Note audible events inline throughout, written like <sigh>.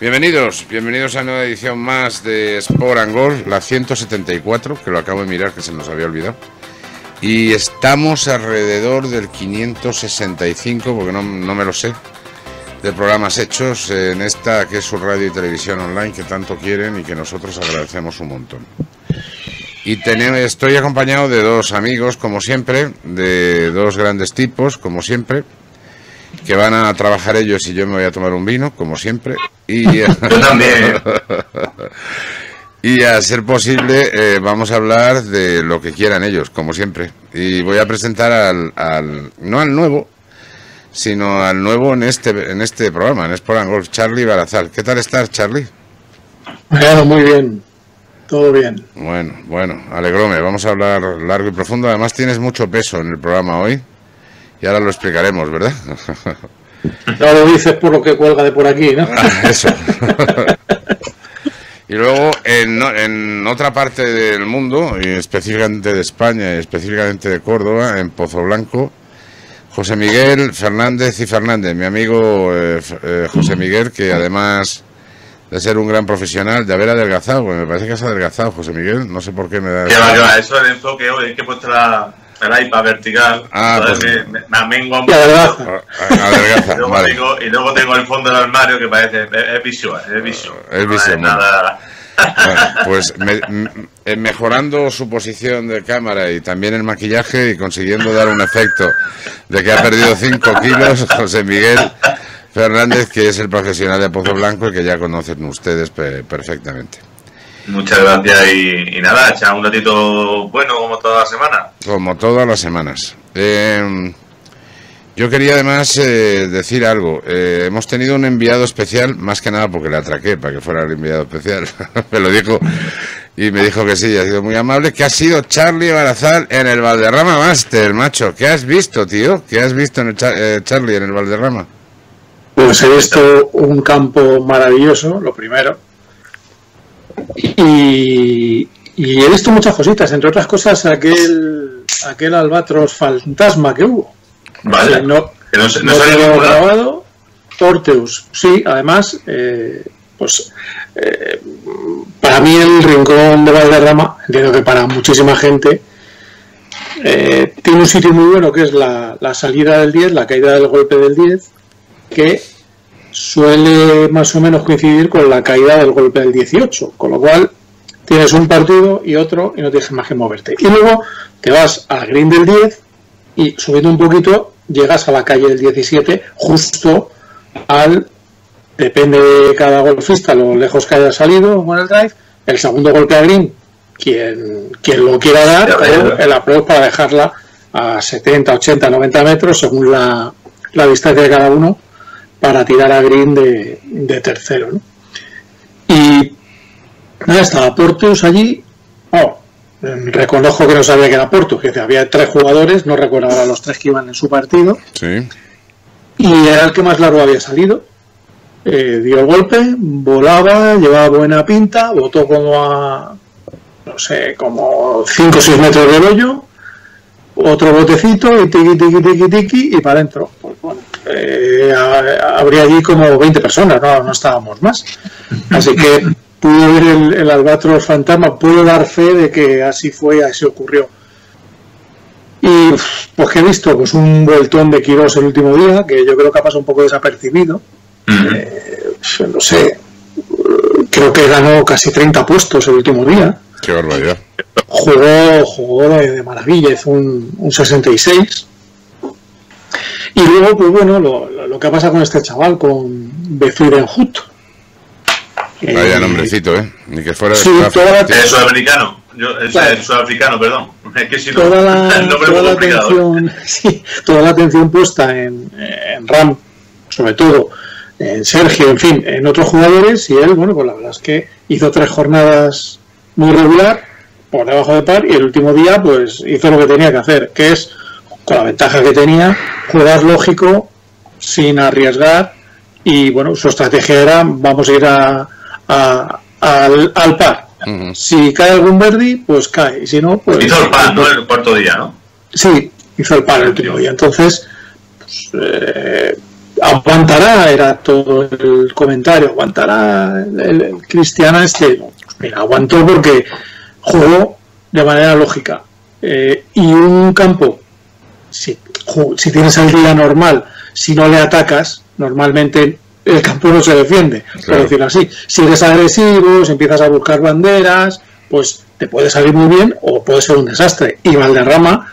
Bienvenidos, bienvenidos a una nueva edición más de Sport and Golf, la 174, que lo acabo de mirar, que se nos había olvidado. Y estamos alrededor del 565, porque no, no me lo sé, de programas hechos en esta que es su radio y televisión online que tanto quieren y que nosotros agradecemos un montón. Y estoy acompañado de dos amigos, como siempre, de dos grandes tipos, como siempre, que van a trabajar ellos y yo me voy a tomar un vino, como siempre. Y, <laughs> también. <laughs> y a ser posible, eh, vamos a hablar de lo que quieran ellos, como siempre. Y voy a presentar al, al no al nuevo, sino al nuevo en este en este programa, en Sport and Golf, Charlie Barazal. ¿Qué tal estás, Charlie? Bueno, muy bien. Todo bien. Bueno, bueno, alegrome. Vamos a hablar largo y profundo. Además, tienes mucho peso en el programa hoy. Y ahora lo explicaremos, ¿verdad? <laughs> No lo dices por lo que cuelga de por aquí, ¿no? Ah, Eso. y luego, en, en, otra parte del mundo, y específicamente de España y específicamente de Córdoba, en Pozo Blanco, José Miguel Fernández y Fernández, mi amigo eh, eh, José Miguel, que además de ser un gran profesional, de haber adelgazado, me parece que has adelgazado, José Miguel, no sé por qué me da... ¿Qué va, qué va? Eso es el enfoque hoy, que he puesto la, el iPad vertical, Ah, pues- me, me, me amengo un Y poco. adelgaza. A- Adelgaza, Y <laughs> luego, vale. tengo, y luego tengo el fondo del armario que parece, es, es visual, es visual. Es No visual, nada. <laughs> Bueno, pues me- m- eh, mejorando su posición de cámara y también el maquillaje y consiguiendo dar un efecto de que ha perdido 5 kilos, <laughs> José Miguel Fernández, que es el profesional de Pozo Blanco y que ya conocen ustedes pe- perfectamente. Muchas gracias y, y nada, echar un ratito bueno como toda la semana. Como todas las semanas. Eh, yo quería además eh, decir algo. Eh, hemos tenido un enviado especial, más que nada porque le atraqué para que fuera el enviado especial. <laughs> me lo dijo y me dijo que sí, ha sido muy amable. Que ha sido Charlie Barazal en el Valderrama Master, macho. ¿Qué has visto, tío? ¿Qué has visto en el eh, Charlie en el Valderrama? Pues he visto un campo maravilloso, lo primero. Y, y he visto muchas cositas, entre otras cosas aquel, aquel albatros fantasma que hubo. Vale. No, que no, grabado. Torteus, sí, además, eh, pues eh, para mí el rincón de Valderrama, entiendo que para muchísima gente, eh, tiene un sitio muy bueno que es la, la salida del 10, la caída del golpe del 10, que suele más o menos coincidir con la caída del golpe del 18, con lo cual tienes un partido y otro y no tienes más que moverte. Y luego te vas al green del 10 y subiendo un poquito llegas a la calle del 17 justo al depende de cada golfista lo lejos que haya salido con el drive el segundo golpe a green. Quien, quien lo quiera dar el approach para dejarla a 70, 80, 90 metros según la, la distancia de cada uno para tirar a green de, de tercero ¿no? y nada, estaba Porteus allí oh, reconozco que no sabía que era Porteus que había tres jugadores no recuerdo ahora los tres que iban en su partido Sí. y era el que más largo había salido. Eh, dio el golpe, volaba, llevaba buena pinta, botó como a, no sé, como 5 o 6 metros del hoyo, otro botecito y tiqui, tiqui, tiqui, tiqui y para adentro. Eh, ha- habría allí como 20 personas, no, no estábamos más. Así que pude ver el, el albatros fantasma, puedo dar fe de que así fue así ocurrió. Y pues que he visto pues un vueltón de Quirós el último día, que yo creo que ha pasado un poco desapercibido. Pues, no sé, eh, creo que ganó casi 30 puestos el último día. Qué barbaridad. Jugó, jugó de, de maravilla, hizo un, un 66. Y luego, pues bueno, lo, lo- lo que ha pasado con este chaval, con Befrieden Hut. Vaya Eh, nombrecito, ¿eh? Ni que fuera de Sí, toda la- Es sudamericano. Yo, es, Claro. sudafricano, perdón. Es que si no, toda la, <laughs> el nombre es toda la complicado. atención <laughs> sí, toda la atención puesta en, en Ram sobre todo en Sergio en fin en otros jugadores y él bueno pues la verdad es que hizo tres jornadas muy regular por debajo de par y el último día pues hizo lo que tenía que hacer que es con la ventaja que tenía jugar lógico sin arriesgar y bueno su estrategia era vamos a ir a, a- al, al par si cae algún verdi, pues cae. Y si no, pues. Hizo el pan, ¿no? El cuarto día, ¿no? Sí, hizo el par el último día. Entonces, pues, eh, aguantará, era todo el comentario, aguantará el, Cristiana este. Pues mira, aguantó porque jugó de manera lógica. Eh, y un campo, si, si tienes el día normal, si no le atacas, normalmente el campo no se defiende, por decirlo así. Si eres agresivo, si empiezas a buscar banderas, pues te puede salir muy bien o puede ser un desastre. Y Valderrama,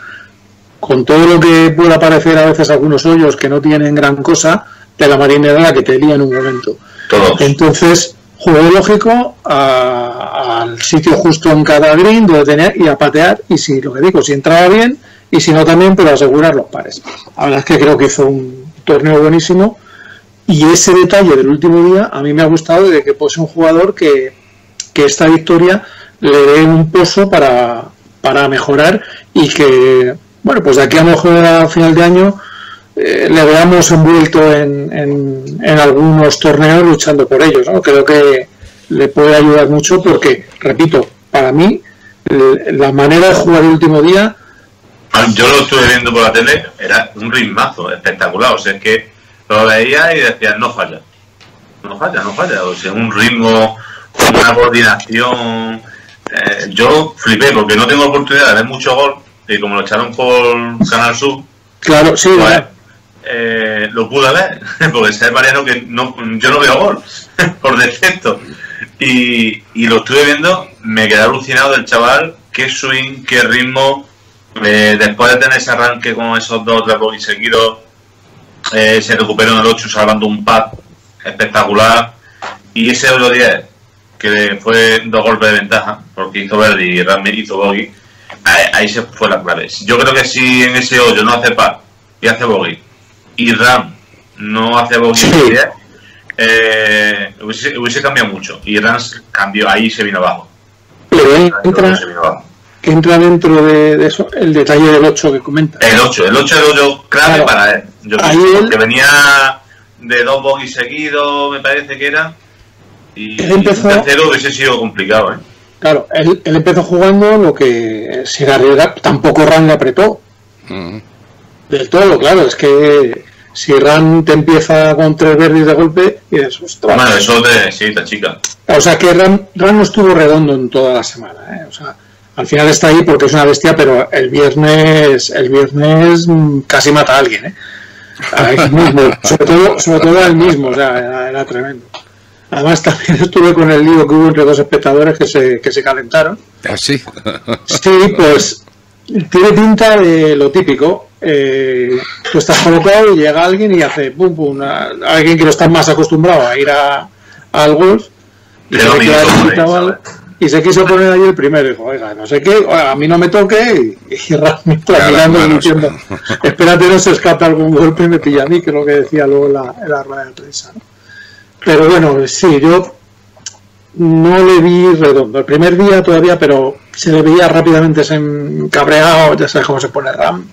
con todo lo que pueda parecer a veces algunos hoyos que no tienen gran cosa, de la marinera que te lía en un momento. Entonces, juego lógico al sitio justo en cada green donde tenía y a patear y si lo que digo, si entraba bien y si no también, pero asegurar los pares. La verdad es que creo que hizo un torneo buenísimo y ese detalle del último día a mí me ha gustado de que fuese un jugador que, que esta victoria le dé un pozo para, para mejorar y que, bueno, pues de aquí a lo mejor a final de año eh, le veamos envuelto en, en, algunos torneos luchando por ellos. ¿no? Creo que le puede ayudar mucho porque, repito, para mí la manera de jugar el último día... Ah, yo lo estuve viendo por la tele, era un ritmazo espectacular, o sea, es que lo veía y decía, no falla, no falla, no falla, o sea, un ritmo, una coordinación... Eh, yo flipé porque no tengo oportunidad de ver mucho gol y como lo echaron por Canal Sur, Claro, sí, pues, eh, lo pude ver, <laughs> porque es Mariano que no, yo no veo gol, <laughs> por defecto. Y, y, lo estuve viendo, me quedé alucinado del chaval, qué swing, qué ritmo. Eh, después de tener ese arranque con esos dos y seguidos, eh, se recuperó en el 8 salvando un pad espectacular. Y ese Euro 10, que fue dos golpes de ventaja, porque hizo verde y Rami hizo bogey, ahí, se fue la clave. Yo creo que si en ese hoyo no hace pad y hace bogey, y Ram no hace bogey eh, hubiese, cambiado mucho. Y Ram cambió, ahí se vino abajo. Pero entra, entra dentro de, eso el detalle del 8 que comenta. El 8, el 8 era yo clave para él. Yo que venía de dos bogies seguidos, me parece que era. Y, el tercero hubiese sido complicado, ¿eh? Claro, él, empezó jugando lo que si era tampoco Ram le apretó. Mm. Del todo, claro, es que si Ran te empieza con tres verdes de golpe, y eso Bueno, eso de sí, chica. O sea que Ran, no estuvo redondo en toda la semana, ¿eh? O sea, al final está ahí porque es una bestia, pero el viernes, el viernes casi mata a alguien, ¿eh? sobre todo, sobre todo el mismo, o sea, era, tremendo. Además también <laughs> estuve con el lío que hubo entre dos espectadores que se, que se calentaron. ¿Ah, sí? sí, pues tiene pinta de lo típico, eh, tú estás colocado y llega alguien y hace pum pum, alguien que no está más acostumbrado a ir a, al golf y se, quiso poner ahí el primero dijo, oiga, no sé qué, a mí no me toque y, y <laughs> realmente mirando y diciendo, espérate no se escapa algún golpe y me pilla a mí, que es lo que decía luego la, la rueda de prensa. Pero bueno, sí, yo no le vi redondo. El primer día todavía, pero se le veía rápidamente se cabreado, ya sabes cómo se pone RAM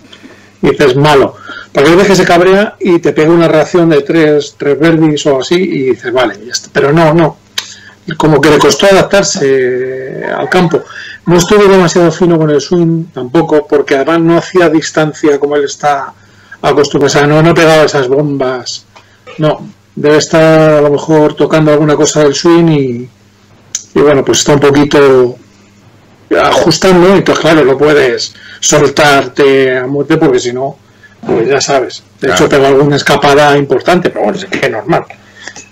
y dices malo. Porque veces que se cabrea y te pega una reacción de tres, tres verdis o así y dices, vale, ya está. Pero no, no. Como que le costó adaptarse al campo. No estuvo demasiado fino con el swing tampoco, porque además no hacía distancia como él está acostumbrado. O sea, no, no pegaba esas bombas. No, debe estar a lo mejor tocando alguna cosa del swing y, y bueno, pues está un poquito ajustando, entonces claro, no puedes soltarte a muerte porque si no, pues ya sabes. De hecho, tengo alguna escapada importante, pero bueno, es que es normal.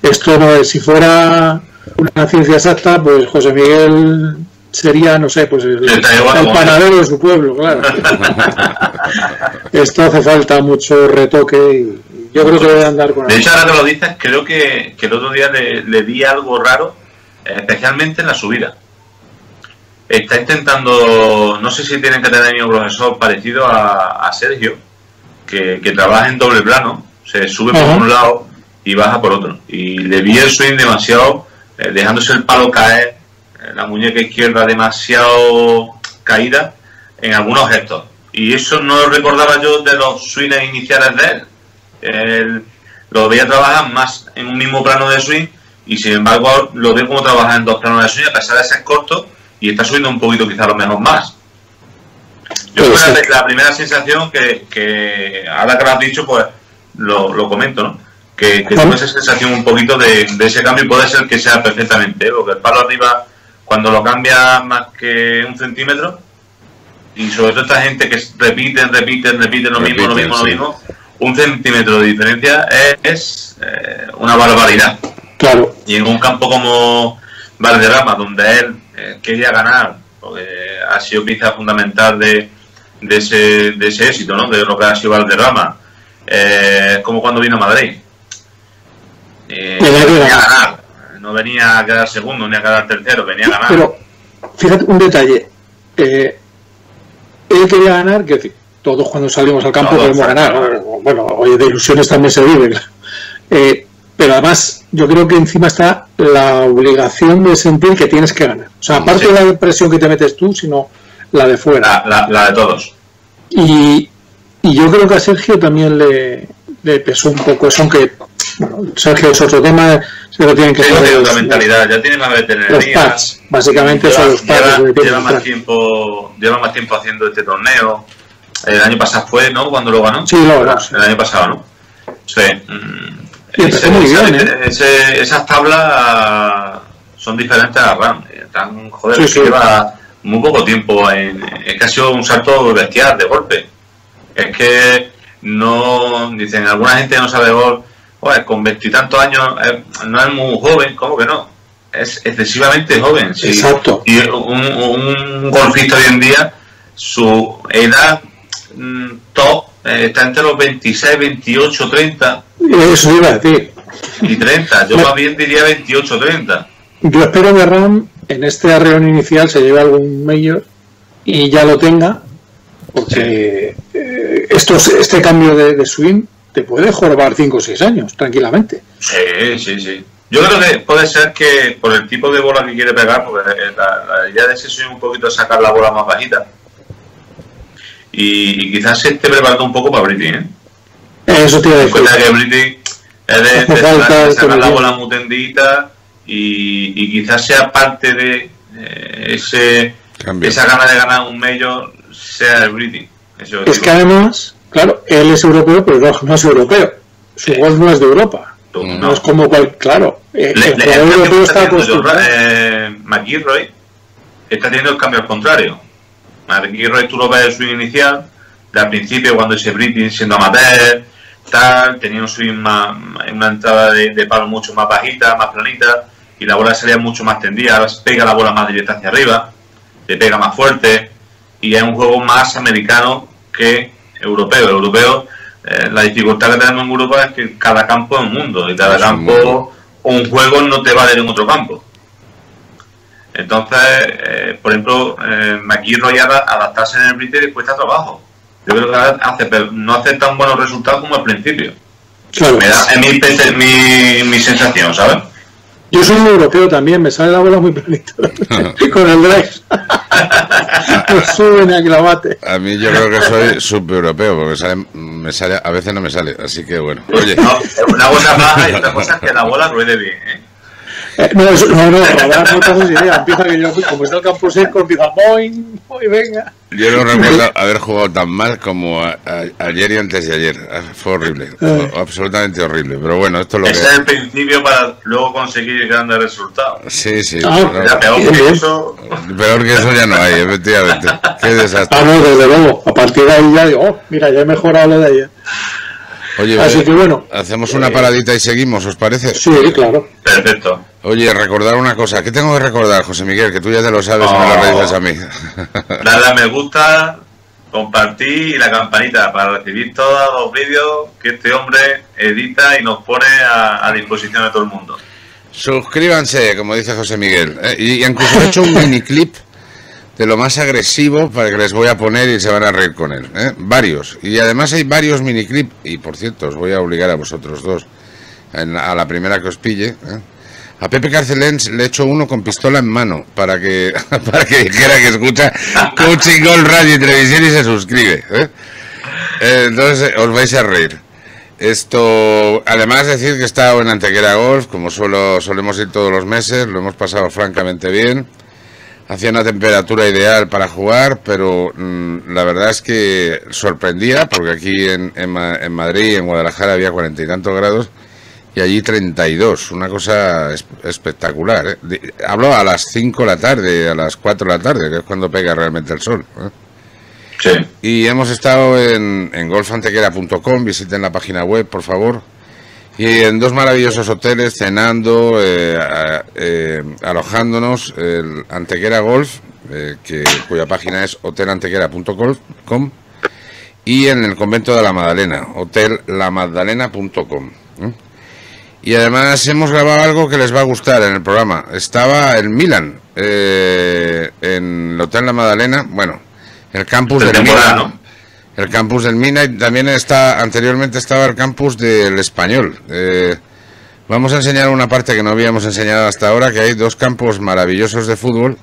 Esto no es, si fuera una ciencia exacta, pues José Miguel sería, no sé, pues el, panadero de su pueblo, claro. <laughs> Esto hace falta mucho retoque y yo creo que debe andar con De hecho, ahora que lo dices, creo que, el otro día le, le di algo raro, especialmente en la subida está intentando, no sé si tienen que tener un profesor parecido a, Sergio, que, trabaja en doble plano, se sube por un lado y baja por otro. Y le vi el swing demasiado, eh, dejándose el palo caer, eh, la muñeca izquierda demasiado caída en algunos gestos. Y eso no lo recordaba yo de los swings iniciales de él. él lo veía trabajar más en un mismo plano de swing y sin embargo lo veo como trabaja en dos planos de swing a pesar de ser corto y está subiendo un poquito quizá a lo mejor más. Yo creo que la, primera sensación que, que, ahora que lo has dicho, pues lo, comento, ¿no? Que, que esa sensación un poquito de, ese cambio y puede ser que sea perfectamente, ¿eh? porque el palo arriba, cuando lo cambia más que un centímetro, y sobre todo esta gente que repite, repite, repite lo mismo, lo mismo, lo mismo, un centímetro de diferencia es, eh, una barbaridad. Claro. Y en un campo como Valderrama, donde él eh, quería ganar, porque ha sido pieza fundamental de, de, ese, de ese éxito, ¿no? De lo que ha sido Valderrama. Eh, como cuando vino a Madrid. Eh, venía a ganar. No venía a quedar segundo ni a quedar tercero, venía a ganar. Pero, fíjate, un detalle. Eh, él quería ganar, que todos cuando salimos al campo queremos ganar. Bueno, oye, de ilusiones también se vive. Eh, pero además, yo creo que encima está la obligación de sentir que tienes que ganar. O sea, aparte de la presión que te metes tú, sino la de fuera. La, de todos. Y, y, yo creo que a Sergio también le, le pesó un poco eso, aunque Sergio es otro tema, se lo tienen que hacer. Tiene otra mentalidad, ya tiene más veteranía. Los pads, básicamente son los pads. Lleva, más tiempo, lleva más tiempo haciendo este torneo. El año pasado fue, ¿no? Cuando lo ganó. Sí, lo ganó. El año pasado, ¿no? Sí. Mm, ese, muy bien, ¿eh? esas tablas son diferentes a RAM. Están, joder, que lleva muy poco tiempo. En, es que ha sido un salto bestial de golpe. Es que no, dicen, alguna gente no sabe gol, con veintitantos años eh, no es muy joven, ¿cómo que no? Es excesivamente joven. Sí. Exacto. Y un, un golfista hoy en día, su edad mm, top eh, está entre los 26, 28, 30. Eso iba a decir. Y 30, yo más bien diría 28, 30. Yo espero que Ram en este arreón inicial se lleve algún mayor y ya lo tenga, porque eh, esto, este cambio de, swing te puede jorobar 5 o 6 años, tranquilamente. Sí, sí, sí. Yo creo que puede ser que por el tipo de bola que quiere pegar, porque la, idea de ese swing un poquito sacar la bola más bajita. Y, quizás se esté preparando un poco para Briti, ¿eh? Eso tiene que que Briti es de, <laughs> sacar la bola muy tendita y, quizás sea parte de eh, ese esa gana de ganar un mayor sea el British. Es que además, claro, él es europeo, pero no, es europeo. Su golf no es de Europa. No, es como cual, claro. Eh, el europeo está acostumbrado. Eh, está teniendo el cambio al contrario. McIlroy tú lo ves el swing inicial, de al principio cuando ese British siendo amateur, tal, tenía un swing más, una entrada de, de, palo mucho más bajita, más planita, y la bola salía mucho más tendida, pega la bola más directa hacia arriba, le pega más fuerte, y es un juego más americano que europeo. europeo, eh, la dificultad que tenemos en Europa es que cada campo es un mundo y cada campo o un juego no te vale en otro campo. Entonces, eh, por ejemplo, eh, McIlroy adaptarse en el British cuesta trabajo. Yo creo que hace, no hace tan buenos resultados como al principio. Me da, es mi, mi sensación, ¿sabes? Yo soy un europeo también, me sale la bola muy planita. <laughs> con el drive. <laughs> no sube ni a clavate. A mí yo creo que soy subeuropeo, porque sale, me sale, a veces no me sale, así que bueno. Oye, no, una cosa baja y otra cosa es que la bola ruede bien, ¿eh? Eh, no, no, no, ahora no tengo idea. Empieza que yo, como está el campo seco, empieza boing, boing, venga. Yo no recuerdo haber jugado tan mal como ayer y antes de ayer. Ah, fue horrible, eh. absolutamente horrible. Pero bueno, esto es lo Ese que. es el principio para luego conseguir grandes resultados. Sí, sí. Ah, ya, peor que eso. Peor que eso ya no hay, efectivamente. Qué desastre. Ah, no, desde luego. A partir de ahí ya digo, oh, mira, ya he mejorado lo de ayer. Oye, Así que bueno. Hacemos una paradita y seguimos, ¿os parece? Sí, claro. Perfecto. Oye, recordar una cosa. ¿Qué tengo que recordar, José Miguel? Que tú ya te lo sabes y me lo dices a mí. Darle a me gusta, compartir y la campanita para recibir todos los vídeos que este hombre edita y nos pone a, disposición de todo el mundo. Suscríbanse, como dice José Miguel. ¿eh? Y incluso he hecho un <laughs> mini clip de lo más agresivo para que les voy a poner y se van a reír con él. ¿eh? Varios. Y además hay varios miniclip. Y por cierto, os voy a obligar a vosotros dos a la primera que os pille. ¿eh? A Pepe Carcelens le he hecho uno con pistola en mano para que, <laughs> para que dijera que escucha Coaching Gold Radio y Televisión y se suscribe. ¿eh? Entonces os vais a reír. Esto, además decir que he estado en Antequera Golf, como suelo, solemos ir todos los meses, lo hemos pasado francamente bien hacía una temperatura ideal para jugar, pero mm, la verdad es que sorprendía, porque aquí en, en, en Madrid, en Guadalajara había cuarenta y tantos grados, y allí 32, una cosa espectacular. ¿eh? Hablo a las 5 de la tarde, a las 4 de la tarde, que es cuando pega realmente el sol. ¿eh? Sí. Y hemos estado en, en golfantequera.com, visiten la página web, por favor. Y en dos maravillosos hoteles, cenando, eh, alojándonos, el Antequera Golf, que, cuya página es hotelantequera.com, y en el convento de la Magdalena, hotellamadalena.com. Y además hemos grabado algo que les va a gustar en el programa. Estaba el Milan, eh, en el Hotel La Madalena, bueno, el campus del Milan. El campus del Mina y también está, anteriormente estaba el campus del Español. Eh, vamos a enseñar una parte que no habíamos enseñado hasta ahora, que hay dos campos maravillosos de fútbol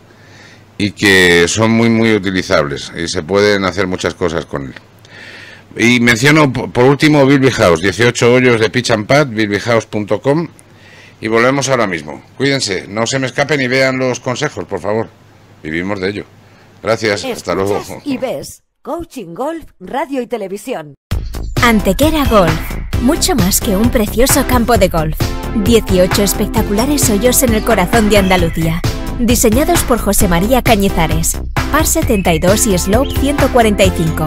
y que son muy, muy utilizables y se pueden hacer muchas cosas con él. Y menciono por último Bilby House, 18 hoyos de pitch and pad, bilbyhouse.com. Y volvemos ahora mismo. Cuídense, no se me escapen y vean los consejos, por favor. Vivimos de ello. Gracias, hasta luego. Y ves, coaching golf, radio y televisión. Antequera Golf, mucho más que un precioso campo de golf. 18 espectaculares hoyos en el corazón de Andalucía. Diseñados por José María Cañizares. Par 72 y Slope 145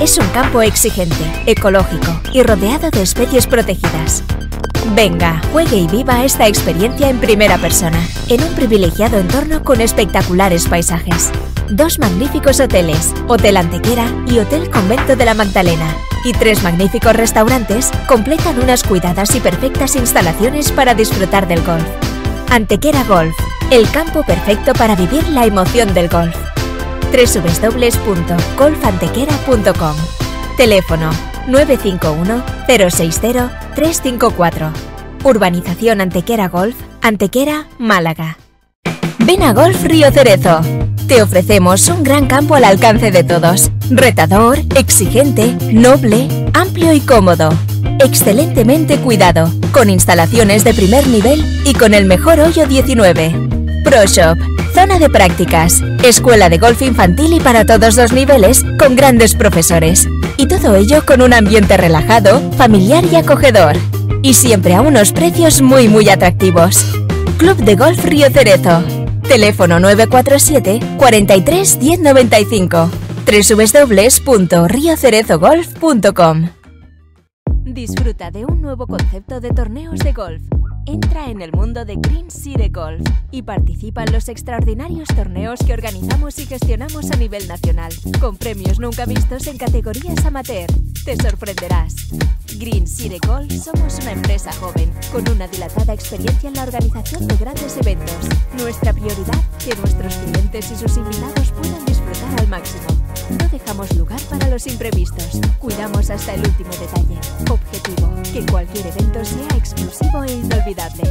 es un campo exigente, ecológico y rodeado de especies protegidas. Venga, juegue y viva esta experiencia en primera persona, en un privilegiado entorno con espectaculares paisajes. Dos magníficos hoteles, Hotel Antequera y Hotel Convento de la Magdalena, y tres magníficos restaurantes completan unas cuidadas y perfectas instalaciones para disfrutar del golf. Antequera Golf, el campo perfecto para vivir la emoción del golf www.golfantequera.com. Teléfono 951 060 354. Urbanización Antequera Golf, Antequera, Málaga. Ven a Golf Río Cerezo. Te ofrecemos un gran campo al alcance de todos. Retador, exigente, noble, amplio y cómodo. Excelentemente cuidado, con instalaciones de primer nivel y con el mejor hoyo 19. Pro Shop Zona de prácticas, escuela de golf infantil y para todos los niveles, con grandes profesores. Y todo ello con un ambiente relajado, familiar y acogedor. Y siempre a unos precios muy muy atractivos. Club de Golf Río Cerezo. Teléfono 947 43 1095. www.riocerezogolf.com Disfruta de un nuevo concepto de torneos de golf Entra en el mundo de Green City Golf y participa en los extraordinarios torneos que organizamos y gestionamos a nivel nacional, con premios nunca vistos en categorías amateur. Te sorprenderás. Green City Golf somos una empresa joven, con una dilatada experiencia en la organización de grandes eventos. Nuestra prioridad, que nuestros clientes y sus invitados puedan disfrutar al máximo. No dejamos lugar para los imprevistos. Cuidamos hasta el último detalle. Objetivo, que cualquier evento sea exclusivo e inolvidable.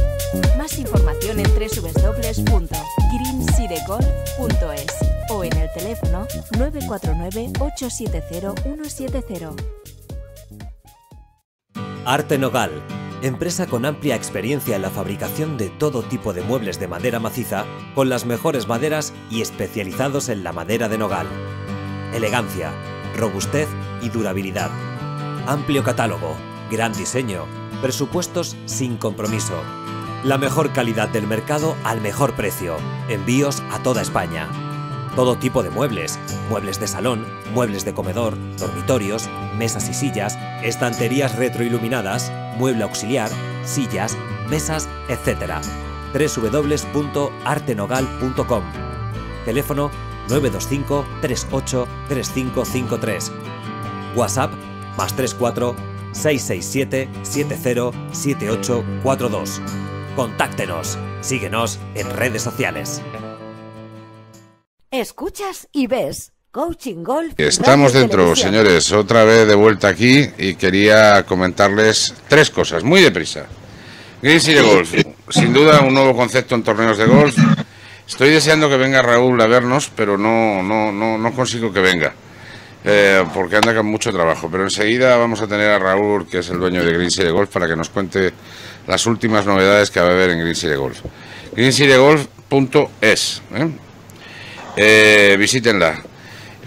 Más información en www.greensidegolf.es o en el teléfono 949 870 170. Arte Nogal, empresa con amplia experiencia en la fabricación de todo tipo de muebles de madera maciza, con las mejores maderas y especializados en la madera de nogal elegancia, robustez y durabilidad. Amplio catálogo, gran diseño, presupuestos sin compromiso. La mejor calidad del mercado al mejor precio. Envíos a toda España. Todo tipo de muebles, muebles de salón, muebles de comedor, dormitorios, mesas y sillas, estanterías retroiluminadas, mueble auxiliar, sillas, mesas, etc. www.artenogal.com Teléfono 925 38 3553. WhatsApp más 34 667 707842. Contáctenos. Síguenos en redes sociales. Escuchas y ves. Coaching Golf. Estamos dentro, señores, otra vez de vuelta aquí y quería comentarles tres cosas, muy deprisa. Green City Golf, sin duda un nuevo concepto en torneos de golf Estoy deseando que venga Raúl a vernos, pero no, no, no, no consigo que venga. Eh, porque anda con mucho trabajo. Pero enseguida vamos a tener a Raúl, que es el dueño de Green City Golf, para que nos cuente las últimas novedades que va a haber en Green City Golf. GreenCityGolf.es. ¿eh? Eh, visítenla.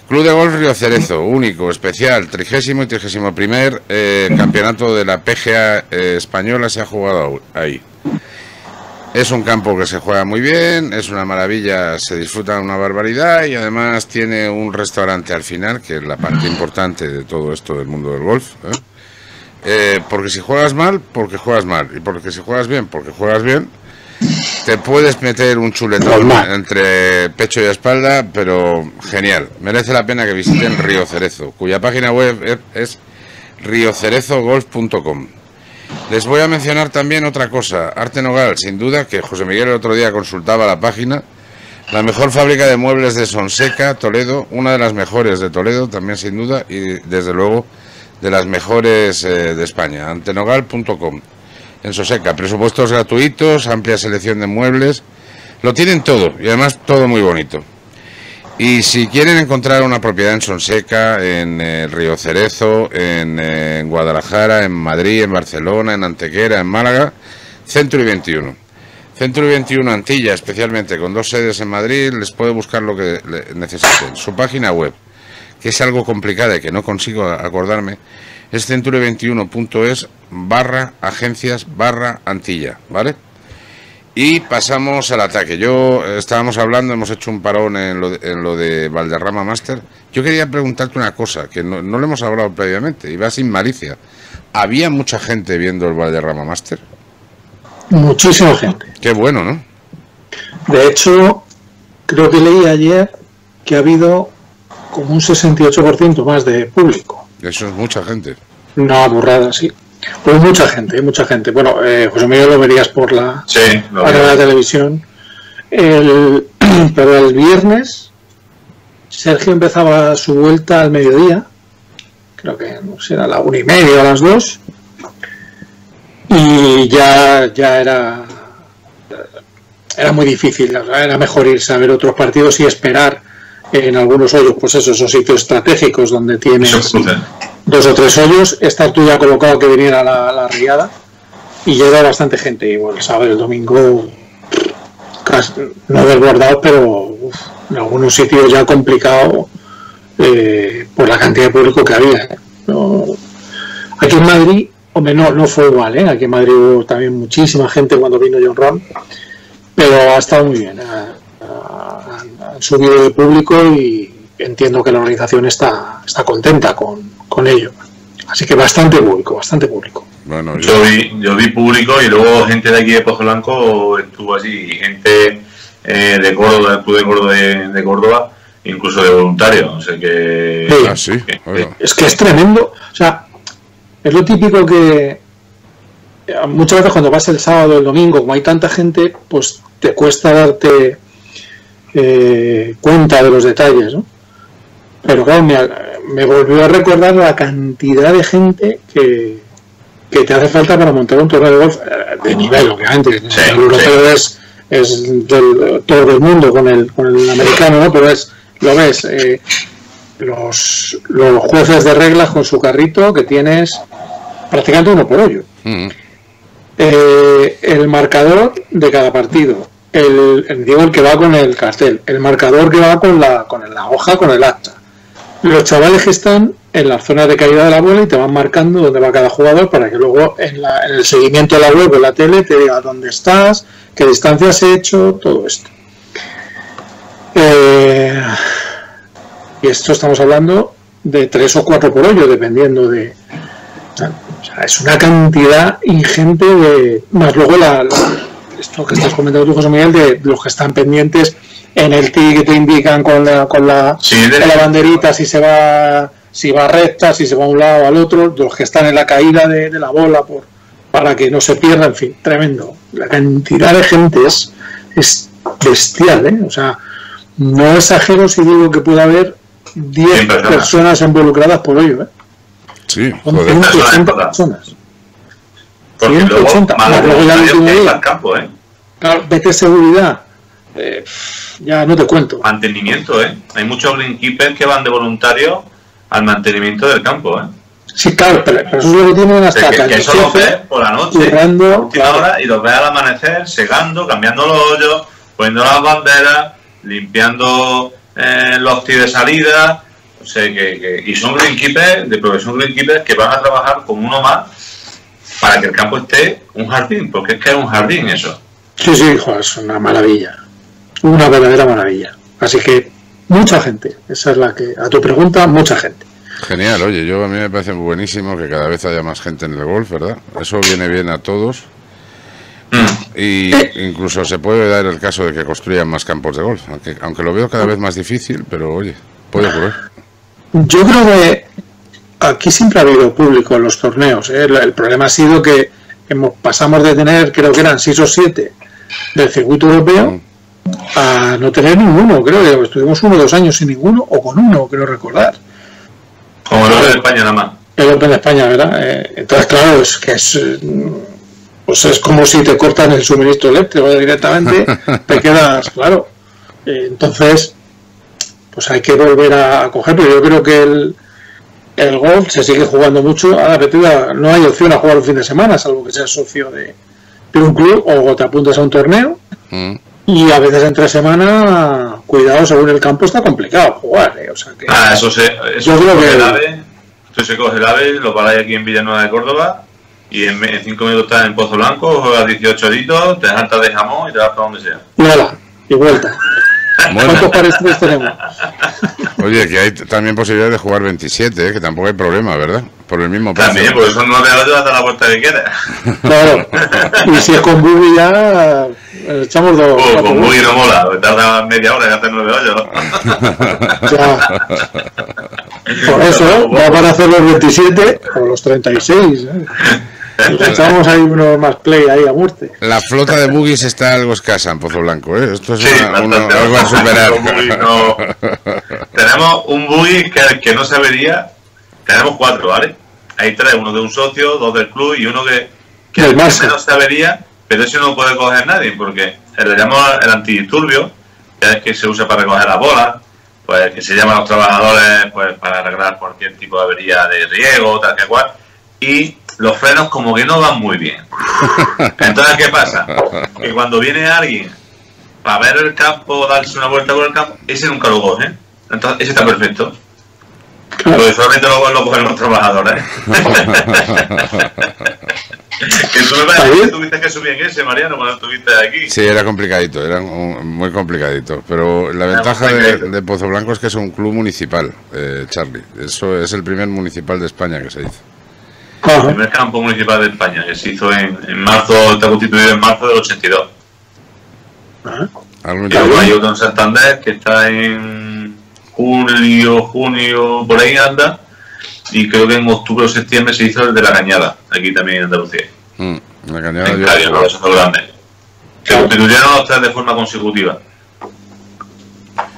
Club de Golf Río Cerezo, único, especial, trigésimo y trigésimo primer eh, campeonato de la PGA eh, española se ha jugado ahí. Es un campo que se juega muy bien, es una maravilla, se disfruta una barbaridad y además tiene un restaurante al final, que es la parte importante de todo esto del mundo del golf. ¿eh? Eh, porque si juegas mal, porque juegas mal. Y porque si juegas bien, porque juegas bien. Te puedes meter un chuletón entre pecho y espalda, pero genial. Merece la pena que visiten Río Cerezo, cuya página web es riocerezogolf.com. Les voy a mencionar también otra cosa. Arte Nogal, sin duda, que José Miguel el otro día consultaba la página. La mejor fábrica de muebles de Sonseca, Toledo, una de las mejores de Toledo, también sin duda, y desde luego de las mejores eh, de España. Antenogal.com. En Sonseca, presupuestos gratuitos, amplia selección de muebles. Lo tienen todo y además todo muy bonito. Y si quieren encontrar una propiedad en Sonseca, en el eh, Río Cerezo, en, eh, Guadalajara, en Madrid, en Barcelona, en Antequera, en Málaga, Centro y 21. Centro y 21 Antilla, especialmente con dos sedes en Madrid, les puede buscar lo que necesiten. Su página web, que es algo complicada y que no consigo acordarme, es centro21.es barra agencias barra Antilla, ¿vale? Y pasamos al ataque. Yo eh, estábamos hablando, hemos hecho un parón en lo, de, en lo de Valderrama Master. Yo quería preguntarte una cosa, que no, no le hemos hablado previamente, y va sin malicia. ¿Había mucha gente viendo el Valderrama Master? Muchísima gente. Qué bueno, ¿no? De hecho, creo que leí ayer que ha habido como un 68% más de público. Eso es mucha gente. Una burrada, sí. Pues mucha gente, mucha gente. Bueno, eh, José Miguel lo verías por la, sí, la televisión. El, <clears throat> pero el viernes Sergio empezaba su vuelta al mediodía, creo que no sé, era a la una y media o a las dos, y ya, ya era, era muy difícil, era mejor irse a ver otros partidos y esperar en algunos hoyos, pues eso, esos sitios estratégicos donde tienes dos o tres hoyos, estar tú ya colocado que viniera la, la riada y llega bastante gente. Y bueno, y el domingo casi, no desbordado, pero uf, en algunos sitios ya complicado eh, por la cantidad de público que había. No, aquí en Madrid, hombre, no, no fue igual, ¿eh? aquí en Madrid hubo también muchísima gente cuando vino John Ron, pero ha estado muy bien. Subido de público y entiendo que la organización está, está contenta con, con ello. Así que bastante público, bastante público. Bueno, yo... yo... vi, yo vi público y luego gente de aquí de Pozo Blanco estuvo así, gente eh, de Córdoba, Club de Córdoba, de, de, Córdoba, incluso de voluntarios. O sea que, sí, ah, sí. Bueno. Es que es tremendo. O sea, es lo típico que muchas veces cuando vas el sábado o el domingo, como hay tanta gente, pues te cuesta darte eh, cuenta de los detalles, ¿no? Pero claro, me, me, volvió a recordar la cantidad de gente que, que te hace falta para montar un torneo de golf eh, de nivel, obviamente. Sí, el europeo sí. es, es del, todo el mundo con el, con el americano, ¿no? Pero es, lo ves, eh, los, los jueces de reglas con su carrito que tienes prácticamente uno por hoyo. Mm. Eh, el marcador de cada partido, el, el, el que va con el cartel, el marcador que va con la, con la hoja, con el acta. Los chavales que están en la zona de caída de la bola y te van marcando dónde va cada jugador para que luego en, la, en el seguimiento de la web o la tele te diga dónde estás, qué distancia has hecho, todo esto. Eh, y esto estamos hablando de tres o cuatro por hoyo, dependiendo de. O sea, es una cantidad ingente de. Más luego la esto que estás comentando tú, José Miguel, de los que están pendientes en el TI que te indican con la, con la, sí, de... con la banderita si se va si va recta, si se va a un lado o al otro, de los que están en la caída de, de la bola por, para que no se pierda, en fin, tremendo. La cantidad de gente es, es bestial, ¿eh? O sea, no exagero si digo que puede haber 10 personas involucradas por ello, ¿eh? Sí, joder. 180 personas. Porque 180. Luego, luego ya el último día. campo, ¿eh? Claro, vete seguridad. Eh, ya no te cuento. Mantenimiento, ¿eh? Hay muchos greenkeepers que van de voluntario al mantenimiento del campo, ¿eh? Sí, claro, pero, pero eso es lo que tienen hasta que, que eso lo ves por la noche, última claro. hora, y los ves al amanecer, segando, cambiando los hoyos, poniendo las banderas, limpiando eh, los tiros de salida, O sea, que, que- y son greenkeepers, de profesión greenkeepers, que van a trabajar con uno más para que el campo esté un jardín, porque es que es un jardín eso. Sí, sí, joder, es una maravilla. Una verdadera maravilla. Así que mucha gente, esa es la que, a tu pregunta, mucha gente. Genial, oye, yo a mí me parece buenísimo que cada vez haya más gente en el golf, ¿verdad? Eso viene bien a todos. Mm. Y incluso se puede dar el caso de que construyan más campos de golf, aunque, aunque lo veo cada vez más difícil, pero oye, puede ocurrir. Yo creo que aquí siempre ha habido público en los torneos. ¿eh? El, el problema ha sido que hemos, pasamos de tener, creo que eran 6 o 7 del circuito europeo a no tener ninguno. Creo que estuvimos uno o dos años sin ninguno o con uno, creo recordar. Como lo de España nada más. El Open de España, ¿verdad? Eh, entonces, claro, es que es, pues es como si te cortan el suministro eléctrico directamente, <laughs> te quedas, claro. Eh, entonces, pues hay que volver a coger, pero yo creo que el, el golf se sigue jugando mucho. Que te diga, no hay opción a jugar un fin de semana, salvo que seas socio de, de un club o te apuntas a un torneo. Mm. Y a veces entre semana, cuidado, según el campo está complicado jugar. ¿eh? O sea que, Ah, eso se, eso Yo se creo coge que- el ave, eso se coge el ave, lo paráis aquí en Villanueva de Córdoba y en 5 minutos estás en Pozo Blanco, juegas 18 horitos, te saltas de jamón y te vas para donde sea. y ala, y vuelta. Bueno, ¿Cuántos pares tres tenemos? oye, que hay también posibilidad de jugar 27, ¿eh? que tampoco hay problema, ¿verdad? Por el mismo precio. También, por eso no te vas hasta la puerta que quieras. Claro. Y si es con Buggy ya eh, echamos dos. Oh, con buggy. no mola, tarda media hora y hace nueve hoyos. Ya. Por eso, va para hacer los 27 o los 36. ¿eh? Y Echamos ahí unos más play ahí a muerte. La flota de buggies está algo escasa en Pozo Blanco, ¿eh? Esto es Sí, una- una- algo a superar. No- Tenemos un buggy que, que no se vería. Tenemos cuatro, ¿vale? Hay tres, uno de un socio, dos del club y uno que, que el que Marsa. menos se vería, pero ese no lo puede coger nadie, porque le llamamos el antidisturbio, que es que se usa para recoger las bolas, pues que se llama a los trabajadores pues para arreglar cualquier tipo de avería de riego, tal que cual, y los frenos como que no van muy bien. <laughs> Entonces, ¿qué pasa? Que cuando viene alguien para ver el campo, darse una vuelta por el campo, ese nunca lo coge. Entonces, ese está perfecto. Porque solamente lo, lo cogen los trabajadores. <laughs> que tú me tuviste que subir en ese, Mariano, cuando estuviste aquí. Sí, era complicadito, era un- muy complicadito. Pero la ventaja de, de Pozo Blanco es que es un club municipal, eh, Charlie. Eso es el primer municipal de España que se hizo. El primer campo municipal de España, que se hizo en, en marzo, está constituido en marzo del 82. Ajá. Y luego hay otro en Santander que está en julio, junio, por ahí anda. Y creo que en octubre o septiembre se hizo el de la Cañada, aquí también en Andalucía. Mm, la cañada En Cádiz, ¿no? Esos dos grandes. Se constituyeron los tres de forma consecutiva.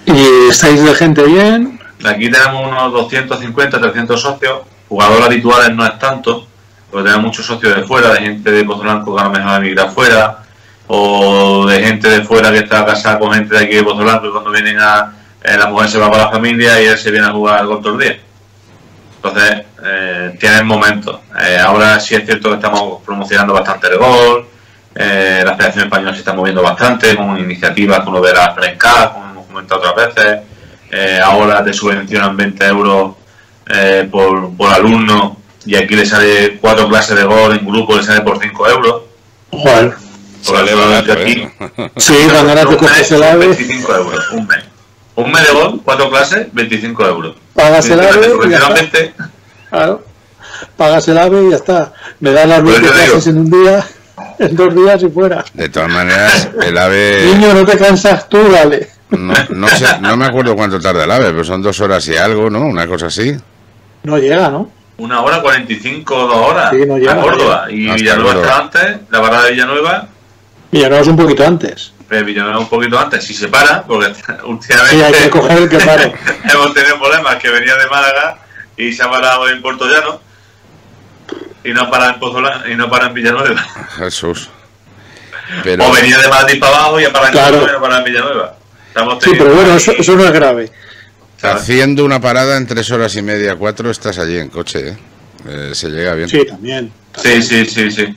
Y estáis de gente bien. Aquí tenemos unos 250, 300 socios. Jugadores habituales no es tanto, porque tenemos muchos socios de fuera, de gente de Pozo Blanco que a lo mejor emigra fuera, o de gente de fuera que está casada con gente de aquí de Pozo Blanco y cuando vienen a. eh, la mujer se va con la familia y él se viene a jugar con todos los días. Entonces, eh, tienen momentos. Eh, ahora sí es cierto que estamos promocionando bastante el gol. Eh, la Federación Española se está moviendo bastante con iniciativas como de la Frenca, como hemos comentado otras veces. Ahora te subvencionan 20 euros eh, por, por alumno y aquí le sale cuatro clases de gol en grupo, le sale por 5 euros. Joder. Por Sale barato, aquí, ¿eh? Sí, cuando mes, el ave, 25 euros, un mes. Un mes de gol, cuatro clases, 25 euros. pagas el ave. 20, Claro. Pagas el ave y ya está. Me das las 20 yo digo. clases en un día, <laughs> en dos días y fuera. De todas maneras, el ave. Niño, no te cansas tú, dale. No, no, sé, no me acuerdo cuánto tarda el ave, pero son dos horas y algo, ¿no? Una cosa así. No llega, ¿no? una hora 45 o dos horas Sí, no llega, a Córdoba. no Y Hasta Villanueva está antes, la parada de Villanueva, Villanueva es un poquito antes. pero Villanueva un poquito antes. Si se para, porque <laughs> últimamente Sí, hay que coger el que pare. <laughs> hemos tenido problemas que venía de Málaga y se ha parado en Puerto Llano y no para en Pozola, y no para en Villanueva. <laughs> Jesús. Pero O venía de Madrid para abajo y ha parado en Claro. Córdoba y no para en Villanueva. Estamos Sí, pero bueno, eso, eso no es grave. ¿Sabes? haciendo una parada en tres horas y media, cuatro, estás allí en coche, ¿eh? Eh, se llega bien. Sí, también. Sí, sí, sí, sí.